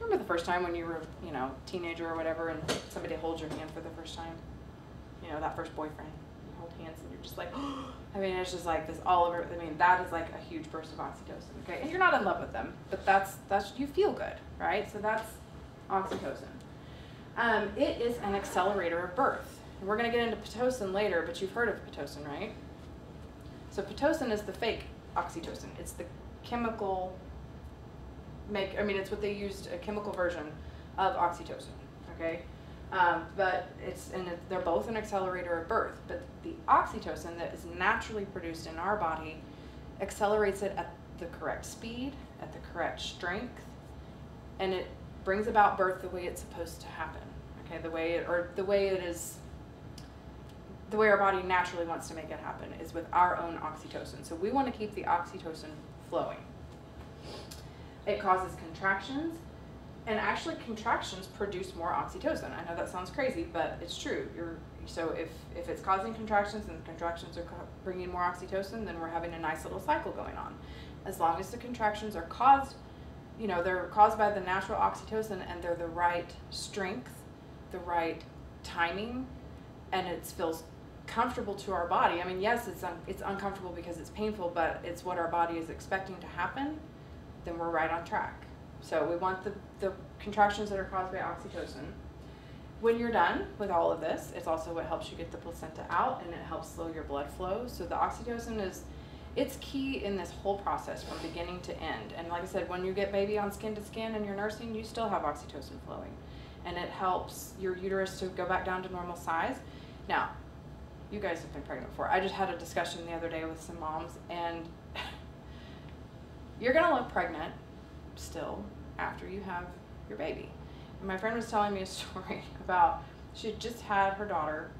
remember the first time when you were, you know, teenager or whatever, and somebody holds your hand for the first time? You know, that first boyfriend. You hold hands and you're just like, [GASPS] I mean, it's just like this all over. I mean, that is like a huge burst of oxytocin. Okay, and you're not in love with them, but that's that's you feel good, right? So that's oxytocin. Um, it is an accelerator of birth. We're going to get into pitocin later, but you've heard of pitocin, right? So pitocin is the fake oxytocin. It's the chemical make. I mean, it's what they used a chemical version of oxytocin. Okay. Um, but it's and it, they're both an accelerator of birth. But the oxytocin that is naturally produced in our body accelerates it at the correct speed, at the correct strength, and it brings about birth the way it's supposed to happen. Okay, the way it or the way it is the way our body naturally wants to make it happen is with our own oxytocin. So we want to keep the oxytocin flowing. It causes contractions, and actually contractions produce more oxytocin. I know that sounds crazy, but it's true. You're so if if it's causing contractions and the contractions are bringing more oxytocin, then we're having a nice little cycle going on. As long as the contractions are caused, you know, they're caused by the natural oxytocin and they're the right strength, the right timing, and it feels comfortable to our body. I mean, yes, it's un- it's uncomfortable because it's painful, but it's what our body is expecting to happen. Then we're right on track. So we want the, the contractions that are caused by oxytocin. When you're done with all of this, it's also what helps you get the placenta out and it helps slow your blood flow. So the oxytocin is it's key in this whole process from beginning to end. And like I said, when you get baby on skin to skin and you're nursing, you still have oxytocin flowing. And it helps your uterus to go back down to normal size. Now, you guys have been pregnant before. I just had a discussion the other day with some moms and [LAUGHS] you're gonna look pregnant still after you have your baby. And my friend was telling me a [LAUGHS] story about she just had her daughter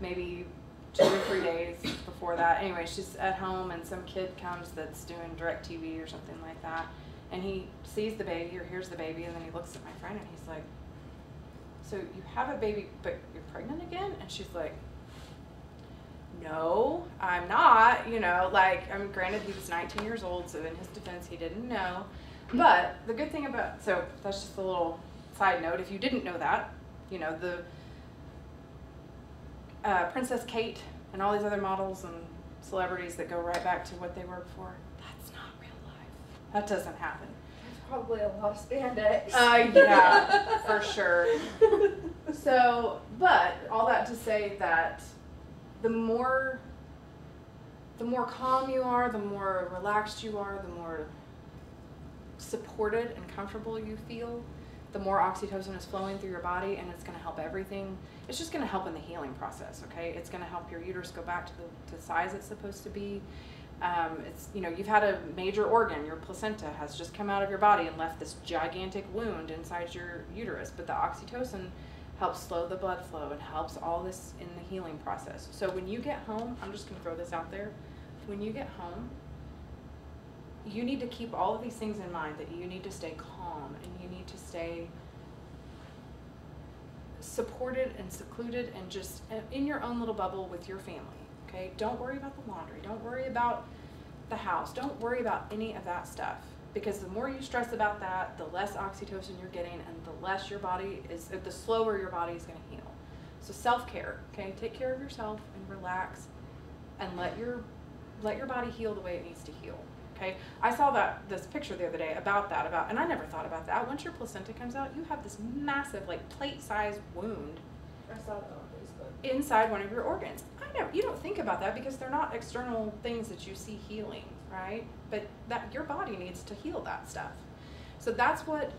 maybe two or three days before that. Anyway, she's at home and some kid comes that's doing DirecTV or something like that. And he sees the baby or hears the baby and then he looks at my friend and he's like, So you have a baby but you're pregnant again? And she's like, no, I'm not. You know, like, I mean, granted, he was 19 years old, so in his defense, he didn't know. But the good thing about, so that's just a little side note. If you didn't know that, you know, the uh, Princess Kate and all these other models and celebrities that go right back to what they were before, that's not real life. That doesn't happen. Probably a lot of spandex. Uh, yeah, for sure. So, but all that to say that the more the more calm you are, the more relaxed you are, the more supported and comfortable you feel, the more oxytocin is flowing through your body and it's going to help everything. It's just going to help in the healing process, okay? It's going to help your uterus go back to the, to the size it's supposed to be. Um, it's, you know, you've had a major organ, your placenta has just come out of your body and left this gigantic wound inside your uterus, but the oxytocin helps slow the blood flow and helps all this in the healing process. So when you get home, I'm just going to throw this out there. When you get home, you need to keep all of these things in mind that you need to stay calm and you need to stay supported and secluded and just uh, in your own little bubble with your family. Okay? Don't worry about the laundry. Don't worry about the house. Don't worry about any of that stuff because the more you stress about that, the less oxytocin you're getting and the less your body is uh, the slower your body is going to heal. So self-care, okay? Take care of yourself and relax and let your let your body heal the way it needs to heal. Okay, I saw that this picture the other day about that about, and I never thought about that. Once your placenta comes out, you have this massive, like plate-sized wound I saw that. Inside one of your organs. I know you don't think about that because they're not external things that you see healing, right? But that your body needs to heal that stuff. So that's what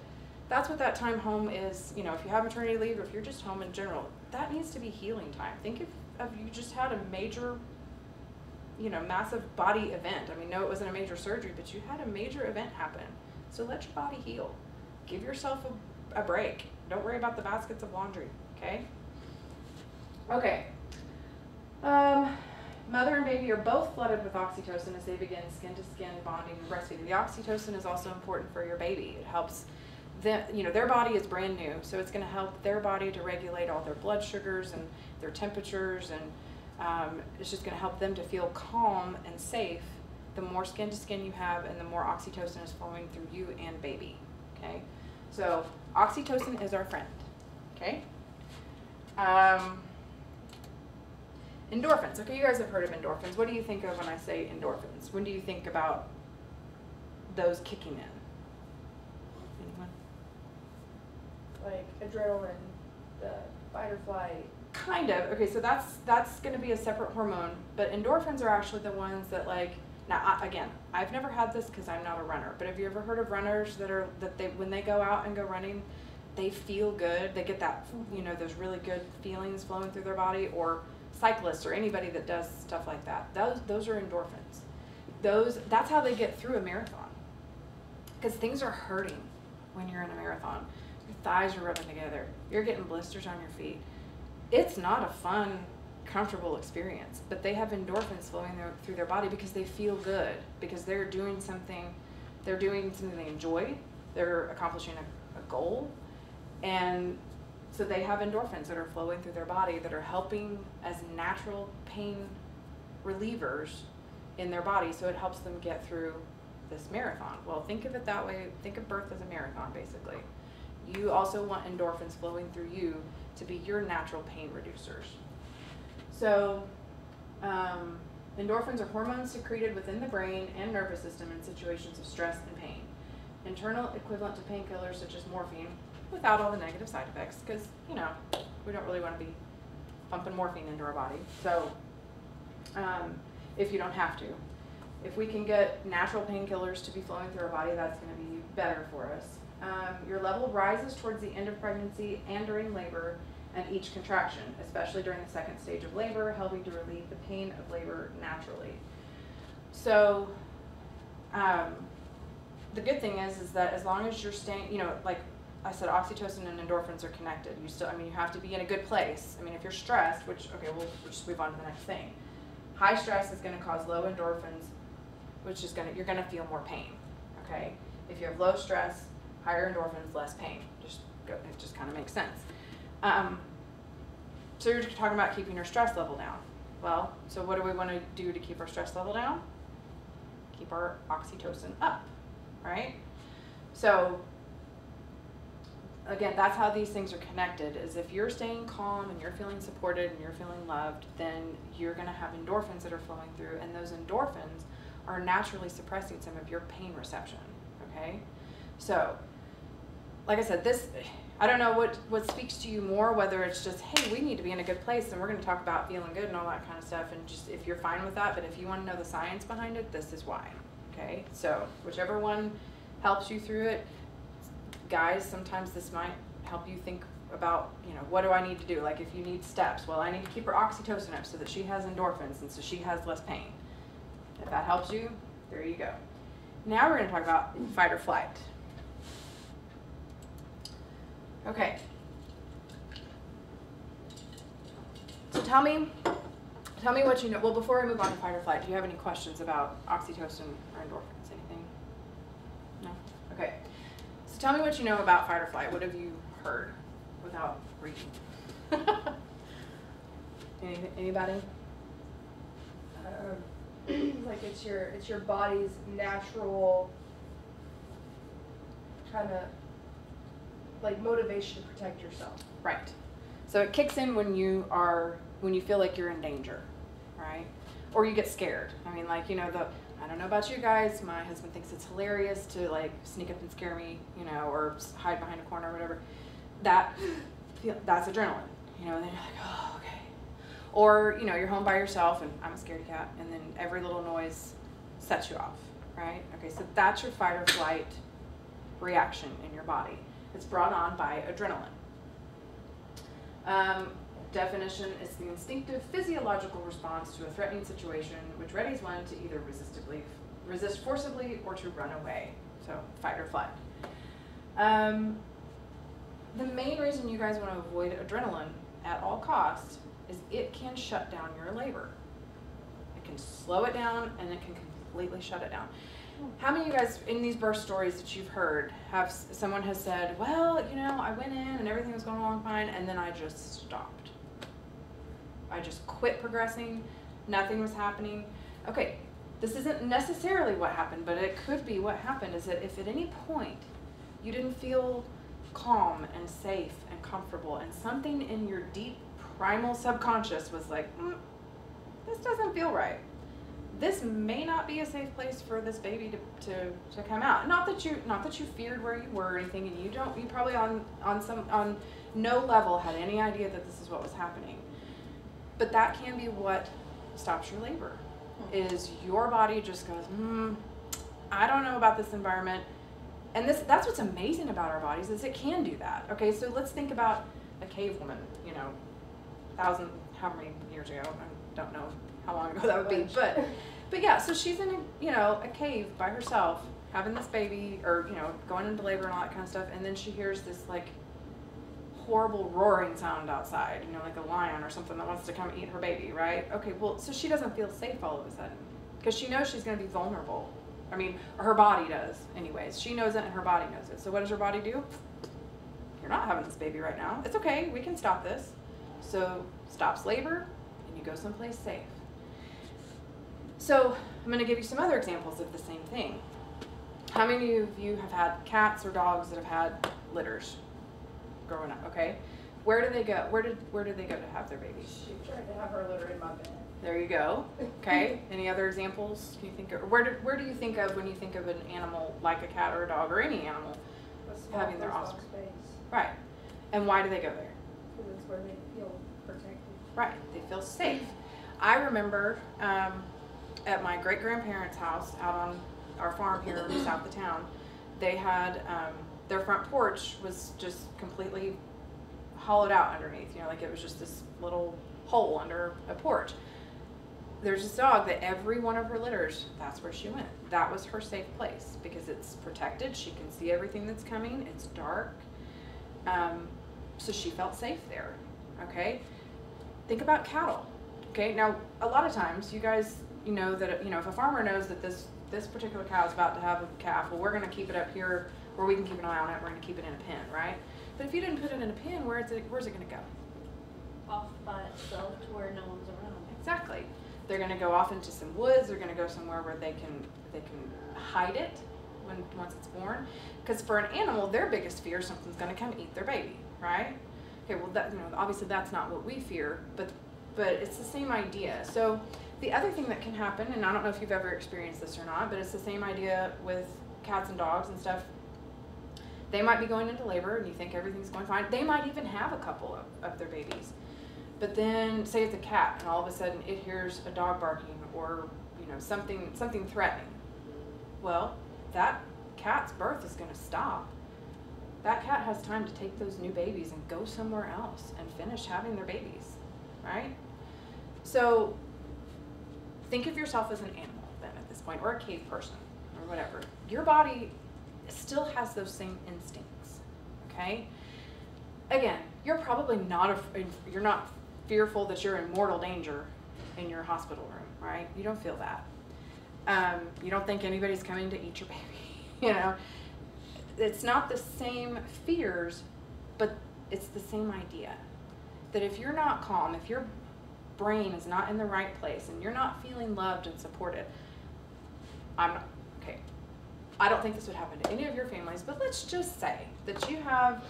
that's what that time home is. You know, if you have maternity leave or if you're just home in general, that needs to be healing time. Think of, of you just had a major you know, massive body event. I mean, no, it wasn't a major surgery, but you had a major event happen. So let your body heal. Give yourself a, a break. Don't worry about the baskets of laundry, okay? Okay. Um, mother and baby are both flooded with oxytocin as they begin skin to skin bonding and breastfeeding. The oxytocin is also important for your baby. It helps them, you know, their body is brand new, so it's going to help their body to regulate all their blood sugars and their temperatures and um, it's just going to help them to feel calm and safe the more skin to skin you have and the more oxytocin is flowing through you and baby okay so oxytocin is our friend okay um, endorphins okay you guys have heard of endorphins what do you think of when i say endorphins when do you think about those kicking in anyone Like adrenaline, the fight or flight. Kind of. Okay, so that's that's going to be a separate hormone, but endorphins are actually the ones that like. Now, I, again, I've never had this because I'm not a runner. But have you ever heard of runners that are that they when they go out and go running, they feel good. They get that you know those really good feelings flowing through their body. Or cyclists or anybody that does stuff like that. Those those are endorphins. Those that's how they get through a marathon. Because things are hurting when you're in a marathon. Your thighs are rubbing together. You're getting blisters on your feet it's not a fun, comfortable experience, but they have endorphins flowing their, through their body because they feel good, because they're doing something, they're doing something they enjoy, they're accomplishing a, a goal, and so they have endorphins that are flowing through their body that are helping as natural pain relievers in their body, so it helps them get through this marathon. Well, think of it that way. Think of birth as a marathon, basically. You also want endorphins flowing through you to be your natural pain reducers. So, um, endorphins are hormones secreted within the brain and nervous system in situations of stress and pain. Internal equivalent to painkillers such as morphine, without all the negative side effects, because, you know, we don't really want to be pumping morphine into our body. So, um, if you don't have to. If we can get natural painkillers to be flowing through our body, that's going to be better for us. Um, your level rises towards the end of pregnancy and during labor and each contraction, especially during the second stage of labor, helping to relieve the pain of labor naturally. So, um, the good thing is, is that as long as you're staying, you know, like I said, oxytocin and endorphins are connected. You still, I mean, you have to be in a good place. I mean, if you're stressed, which, okay, we'll, we'll just move on to the next thing. High stress is going to cause low endorphins, which is going to, you're going to feel more pain, okay? If you have low stress, higher endorphins, less pain. Just it just kind of makes sense. Um, so you're talking about keeping your stress level down. Well, so what do we want to do to keep our stress level down? Keep our oxytocin up, right? So again, that's how these things are connected. Is if you're staying calm and you're feeling supported and you're feeling loved, then you're going to have endorphins that are flowing through, and those endorphins are naturally suppressing some of your pain reception. Okay, so like I said, this I don't know what what speaks to you more, whether it's just hey, we need to be in a good place, and we're going to talk about feeling good and all that kind of stuff, and just if you're fine with that, but if you want to know the science behind it, this is why. Okay, so whichever one helps you through it guys, sometimes this might help you think about, you know, what do I need to do? Like if you need steps, well, I need to keep her oxytocin up so that she has endorphins and so she has less pain. If that helps you, there you go. Now we're going to talk about fight or flight. Okay. So tell me, tell me what you know. Well, before I move on to fight or flight, do you have any questions about oxytocin or endorphins? Anything? No? Okay. So tell me what you know about fight or flight. What have you heard without reading? [LAUGHS] Any, anybody? Um, [CLEARS THROAT] like it's your it's your body's natural kind of like motivation to protect yourself. Right. So it kicks in when you are when you feel like you're in danger, right? Or you get scared. I mean, like you know the I don't know about you guys. My husband thinks it's hilarious to like sneak up and scare me, you know, or hide behind a corner or whatever. That that's adrenaline, you know. And then you're like, oh, okay. Or you know, you're home by yourself, and I'm a scaredy cat, and then every little noise sets you off, right? Okay, so that's your fight or flight reaction in your body. It's brought on by adrenaline. Um, definition is the instinctive physiological response to a threatening situation which readies one to either resistively, resist forcibly or to run away. So fight or flight. Um, the main reason you guys want to avoid adrenaline at all costs is it can shut down your labor. It can slow it down and it can completely shut it down. How many of you guys in these birth stories that you've heard have someone has said, "Well, you know, I went in and everything was going along fine, and then I just stopped. I just quit progressing. Nothing was happening." Okay, this isn't necessarily what happened, but it could be what happened. Is that if at any point you didn't feel calm and safe and comfortable, and something in your deep primal subconscious was like, mm, "This doesn't feel right." this may not be a safe place for this baby to, to, to come out. Not that you not that you feared where you were or anything, and you don't you probably on on some on no level had any idea that this is what was happening. But that can be what stops your labor. Is your body just goes, hmm, I don't know about this environment. And this that's what's amazing about our bodies is it can do that. Okay, so let's think about a cave woman, you know, thousand how many years ago, I don't know how long ago that would be. But but yeah, so she's in a you know a cave by herself, having this baby, or you know going into labor and all that kind of stuff, and then she hears this like horrible roaring sound outside, you know, like a lion or something that wants to come eat her baby, right? Okay, well, so she doesn't feel safe all of a sudden because she knows she's going to be vulnerable. I mean, her body does, anyways. She knows it and her body knows it. So, what does her body do? You're not having this baby right now. It's okay. We can stop this. So, stops labor and you go someplace safe. So, I'm going to give you some other examples of the same thing. How many of you have had cats or dogs that have had litters growing up? Okay, where do they go? Where did where do they go to have their babies? She tried to have her litter in my bed. There you go. Okay. [LAUGHS] Any other examples? Can you think of where do where do you think of when you think of an animal like a cat or a dog or any animal? Having their offspring. Space, Right. And why do they go there? because it's where they feel protected. Right. They feel safe. I remember um, at my great grandparents' house out on our farm here [CLEARS THROAT] south of town, they had um, their front porch was just completely hollowed out underneath. You know, like it was just this little hole under a porch. There's this dog that every one of her litters, that's where she went. That was her safe place because it's protected. She can see everything that's coming. It's dark. Um, so she felt safe there. Okay. Think about cattle. Okay. Now, a lot of times, you guys, you know that you know if a farmer knows that this this particular cow is about to have a calf, well, we're going to keep it up here where we can keep an eye on it. We're going to keep it in a pen, right? But if you didn't put it in a pen, where is it? Where's it going to go? Off by itself to where no one's around. Exactly. They're going to go off into some woods. They're going to go somewhere where they can they can hide it when once it's born. Because for an animal, their biggest fear is something's going to come eat their baby, right? Okay. Well, that you know, obviously that's not what we fear, but but it's the same idea. So the other thing that can happen, and I don't know if you've ever experienced this or not, but it's the same idea with cats and dogs and stuff. They might be going into labor, and you think everything's going fine. They might even have a couple of, of their babies. But then, say it's a cat, and all of a sudden it hears a dog barking or you know something something threatening. Well, that cat's birth is going to stop. That cat has time to take those new babies and go somewhere else and finish having their babies, right? So, think of yourself as an animal then at this point, or a cave person, or whatever. Your body still has those same instincts, okay? Again, you're probably not af- you're not fearful that you're in mortal danger in your hospital room, right? You don't feel that. Um, you don't think anybody's coming to eat your [LAUGHS] baby, you know? It's not the same fears, but it's the same idea. That if you're not calm, if your brain is not in the right place and you're not feeling loved and supported, I'm not. I don't think this would happen to any of your families, but let's just say that you have,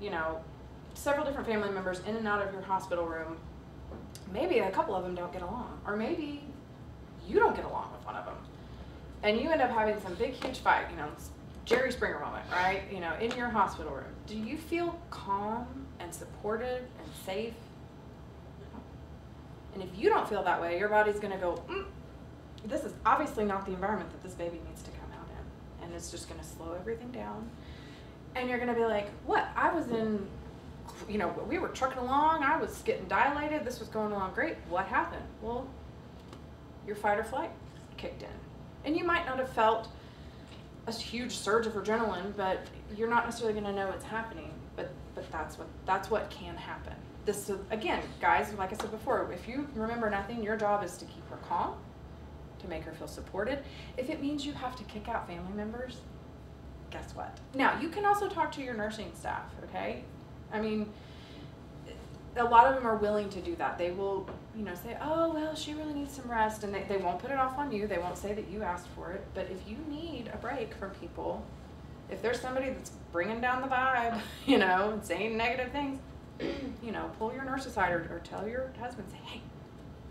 you know, several different family members in and out of your hospital room. Maybe a couple of them don't get along, or maybe you don't get along with one of them, and you end up having some big, huge fight. You know, Jerry Springer moment, right? You know, in your hospital room. Do you feel calm and supported and safe? And if you don't feel that way, your body's going to go, mm, this is obviously not the environment that this baby needs to. And it's just going to slow everything down. And you're going to be like, what? I was in, you know, we were trucking along. I was getting dilated. This was going along great. What happened? Well, your fight or flight kicked in. And you might not have felt a huge surge of adrenaline, but you're not necessarily going to know it's happening. But but that's what that's what can happen. This again, guys, like I said before, if you remember nothing, your job is to keep her calm, to make her feel supported. If it means you have to kick out family members, guess what? Now you can also talk to your nursing staff. Okay, I mean, a lot of them are willing to do that. They will, you know, say, "Oh well, she really needs some rest," and they they won't put it off on you. They won't say that you asked for it. But if you need a break from people, if there's somebody that's bringing down the vibe, [LAUGHS] you know, saying negative things, [CLEARS THROAT] you know, pull your nurse aside or, or tell your husband, say, hey,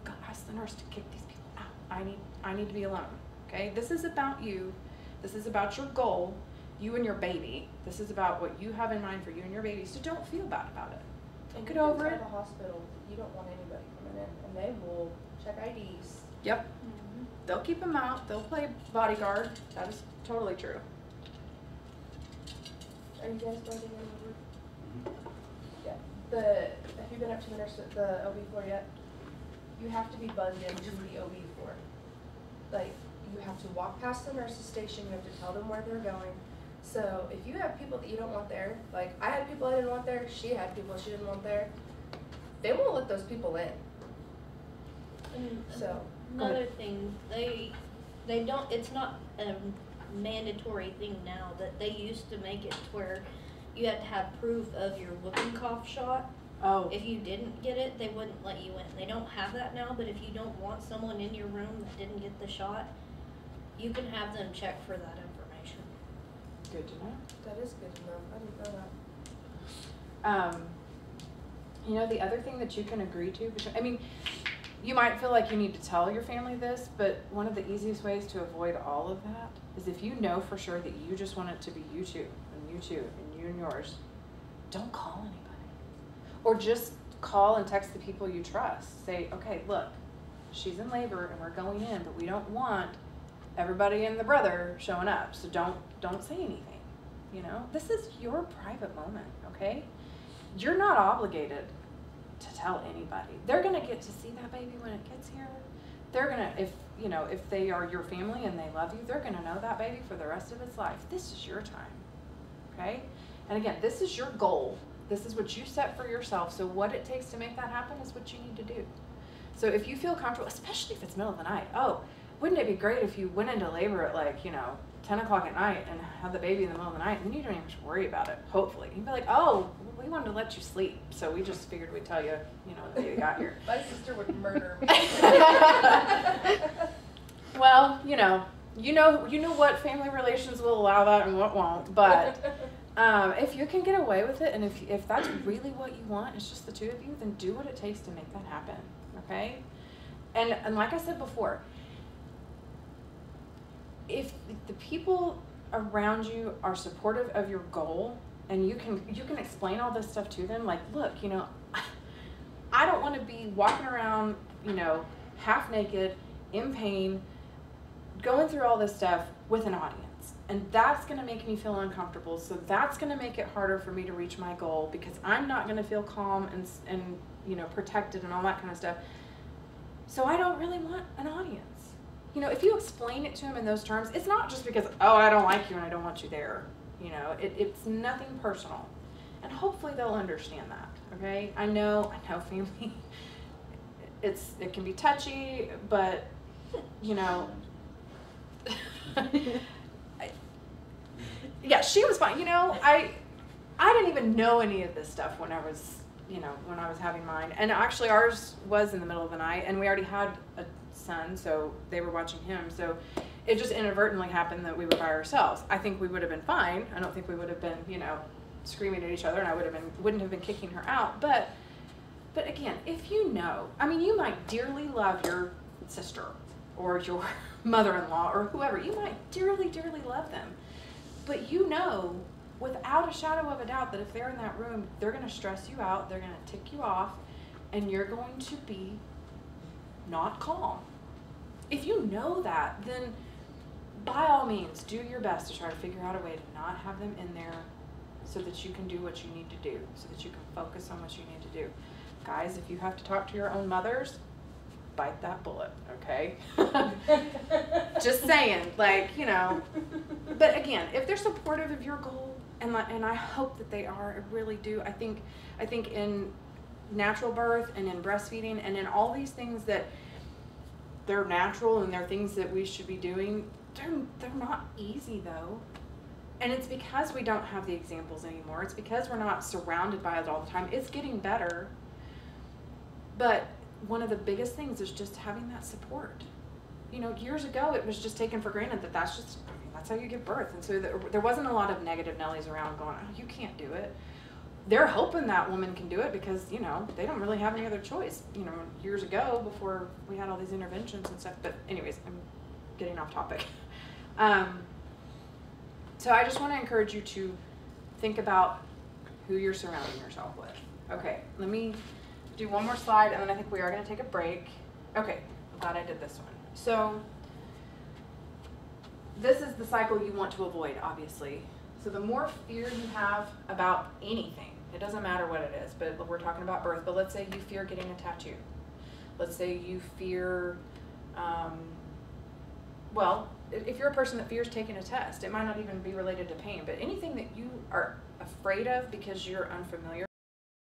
go ask the nurse to kick these people out. I need, I need to be alone. Okay, this is about you. This is about your goal, you and your baby. This is about what you have in mind for you and your baby. So don't feel bad about it. And Get over tell it. The hospital, you don't want anybody coming in, and they will check IDs. Yep. Mm-hmm. They'll keep them out. They'll play bodyguard. That is totally true. Are you guys buzzing over? Mm-hmm. Yeah. The, have you been up to the nurse, the OB floor yet? You have to be buzzed into the OB floor. Like, you have to walk past the nurse's station, you have to tell them where they're going. So if you have people that you don't want there, like I had people I didn't want there, she had people she didn't want there, they won't let those people in. And So, Another thing, they, they don't, it's not a mandatory thing now, that they used to make it to where you had to have proof of your whooping cough shot. Oh, If you didn't get it, they wouldn't let you in. They don't have that now, but if you don't want someone in your room that didn't get the shot, you can have them check for that information. good to know. that is good to know. I didn't know that. Um, you know, the other thing that you can agree to, between- I mean, you might feel like you need to tell your family this, but one of the easiest ways to avoid all of that is if you know for sure that you just want it to be you two and you two and you and yours, don't call anybody. Or just call and text the people you trust. Say, okay, look, she's in labor and we're going in, but we don't want everybody and the brother showing up. So don't don't say anything. You know, this is your private moment, okay? You're not obligated to tell anybody. They're gonna get to see that baby when it gets here. They're gonna, if you know, if they are your family and they love you, they're gonna know that baby for the rest of its life. This is your time, okay? And again, this is your goal. This is what you set for yourself. So what it takes to make that happen is what you need to do. So if you feel comfortable, especially if it's middle of the night, oh, wouldn't it be great if you went into labor at like, you know, 10 o'clock at night and had the baby in the middle of the night and then you don't even have to worry about it, hopefully. You'd be like, oh, we wanted to let you sleep, so we just figured we'd tell you, you know, the day you got here. [LAUGHS] My sister would murder me. [LAUGHS] Well, you know, you know, you know what family relations will allow that and what won't, but [LAUGHS] um, if you can get away with it and if, if that's really what you want, it's just the two of you, then do what it takes to make that happen, okay? And, and like I said before, if the people around you are supportive of your goal and you can you can explain all this stuff to them like look you know [LAUGHS] i don't want to be walking around you know half naked in pain going through all this stuff with an audience and that's going to make me feel uncomfortable so that's going to make it harder for me to reach my goal because i'm not going to feel calm and and you know protected and all that kind of stuff so i don't really want an audience you know, if you explain it to them in those terms, it's not just because, oh, I don't like you and I don't want you there. You know, it, it's nothing personal. And hopefully they'll understand that, okay? I know, I know [LAUGHS] family, it's, it can be touchy, but, you know, [LAUGHS] yeah, she was fine. You know, I, I didn't even know any of this stuff when I was, you know, when I was having mine. And actually, ours was in the middle of the night, and we already had a son, so they were watching him. So it just inadvertently happened that we were by ourselves. I think we would have been fine. I don't think we would have been, you know, screaming at each other, and I would have been wouldn't have been kicking her out. But, but again, if you know, I mean, you might dearly love your sister or your [LAUGHS] mother-in-law or whoever. You might dearly, dearly love them, but you know without a shadow of a doubt that if they're in that room, they're going to stress you out, they're going to tick you off, and you're going to be not calm. If you know that, then by all means, do your best to try to figure out a way to not have them in there so that you can do what you need to do, so that you can focus on what you need to do. Guys, if you have to talk to your own mothers, bite that bullet, okay? [LAUGHS] Just saying, like, you know, but again, if they're supportive of your goal, and li- and I hope that they are, I really do. I think I think in natural birth and in breastfeeding and in all these things that they're natural and they're things that we should be doing. They're they're not easy though, and it's because we don't have the examples anymore. It's because we're not surrounded by it all the time. It's getting better, but one of the biggest things is just having that support you know, years ago it was just taken for granted that that's just that's how you give birth, and so there, there wasn't a lot of negative Nellies around going, oh, you can't do it. They're hoping that woman can do it because you know they don't really have any other choice. You know, years ago before we had all these interventions and stuff. But anyways, I'm getting off topic. [LAUGHS] Um, so I just want to encourage you to think about who you're surrounding yourself with. Okay, let me do one more slide, and then I think we are going to take a break. Okay, I'm glad I did this one. So this is the cycle you want to avoid, obviously. So the more fear you have about anything, it doesn't matter what it is, but we're talking about birth. But let's say you fear getting a tattoo. Let's say you fear, um, well, if you're a person that fears taking a test, it might not even be related to pain, but anything that you are afraid of because you're unfamiliar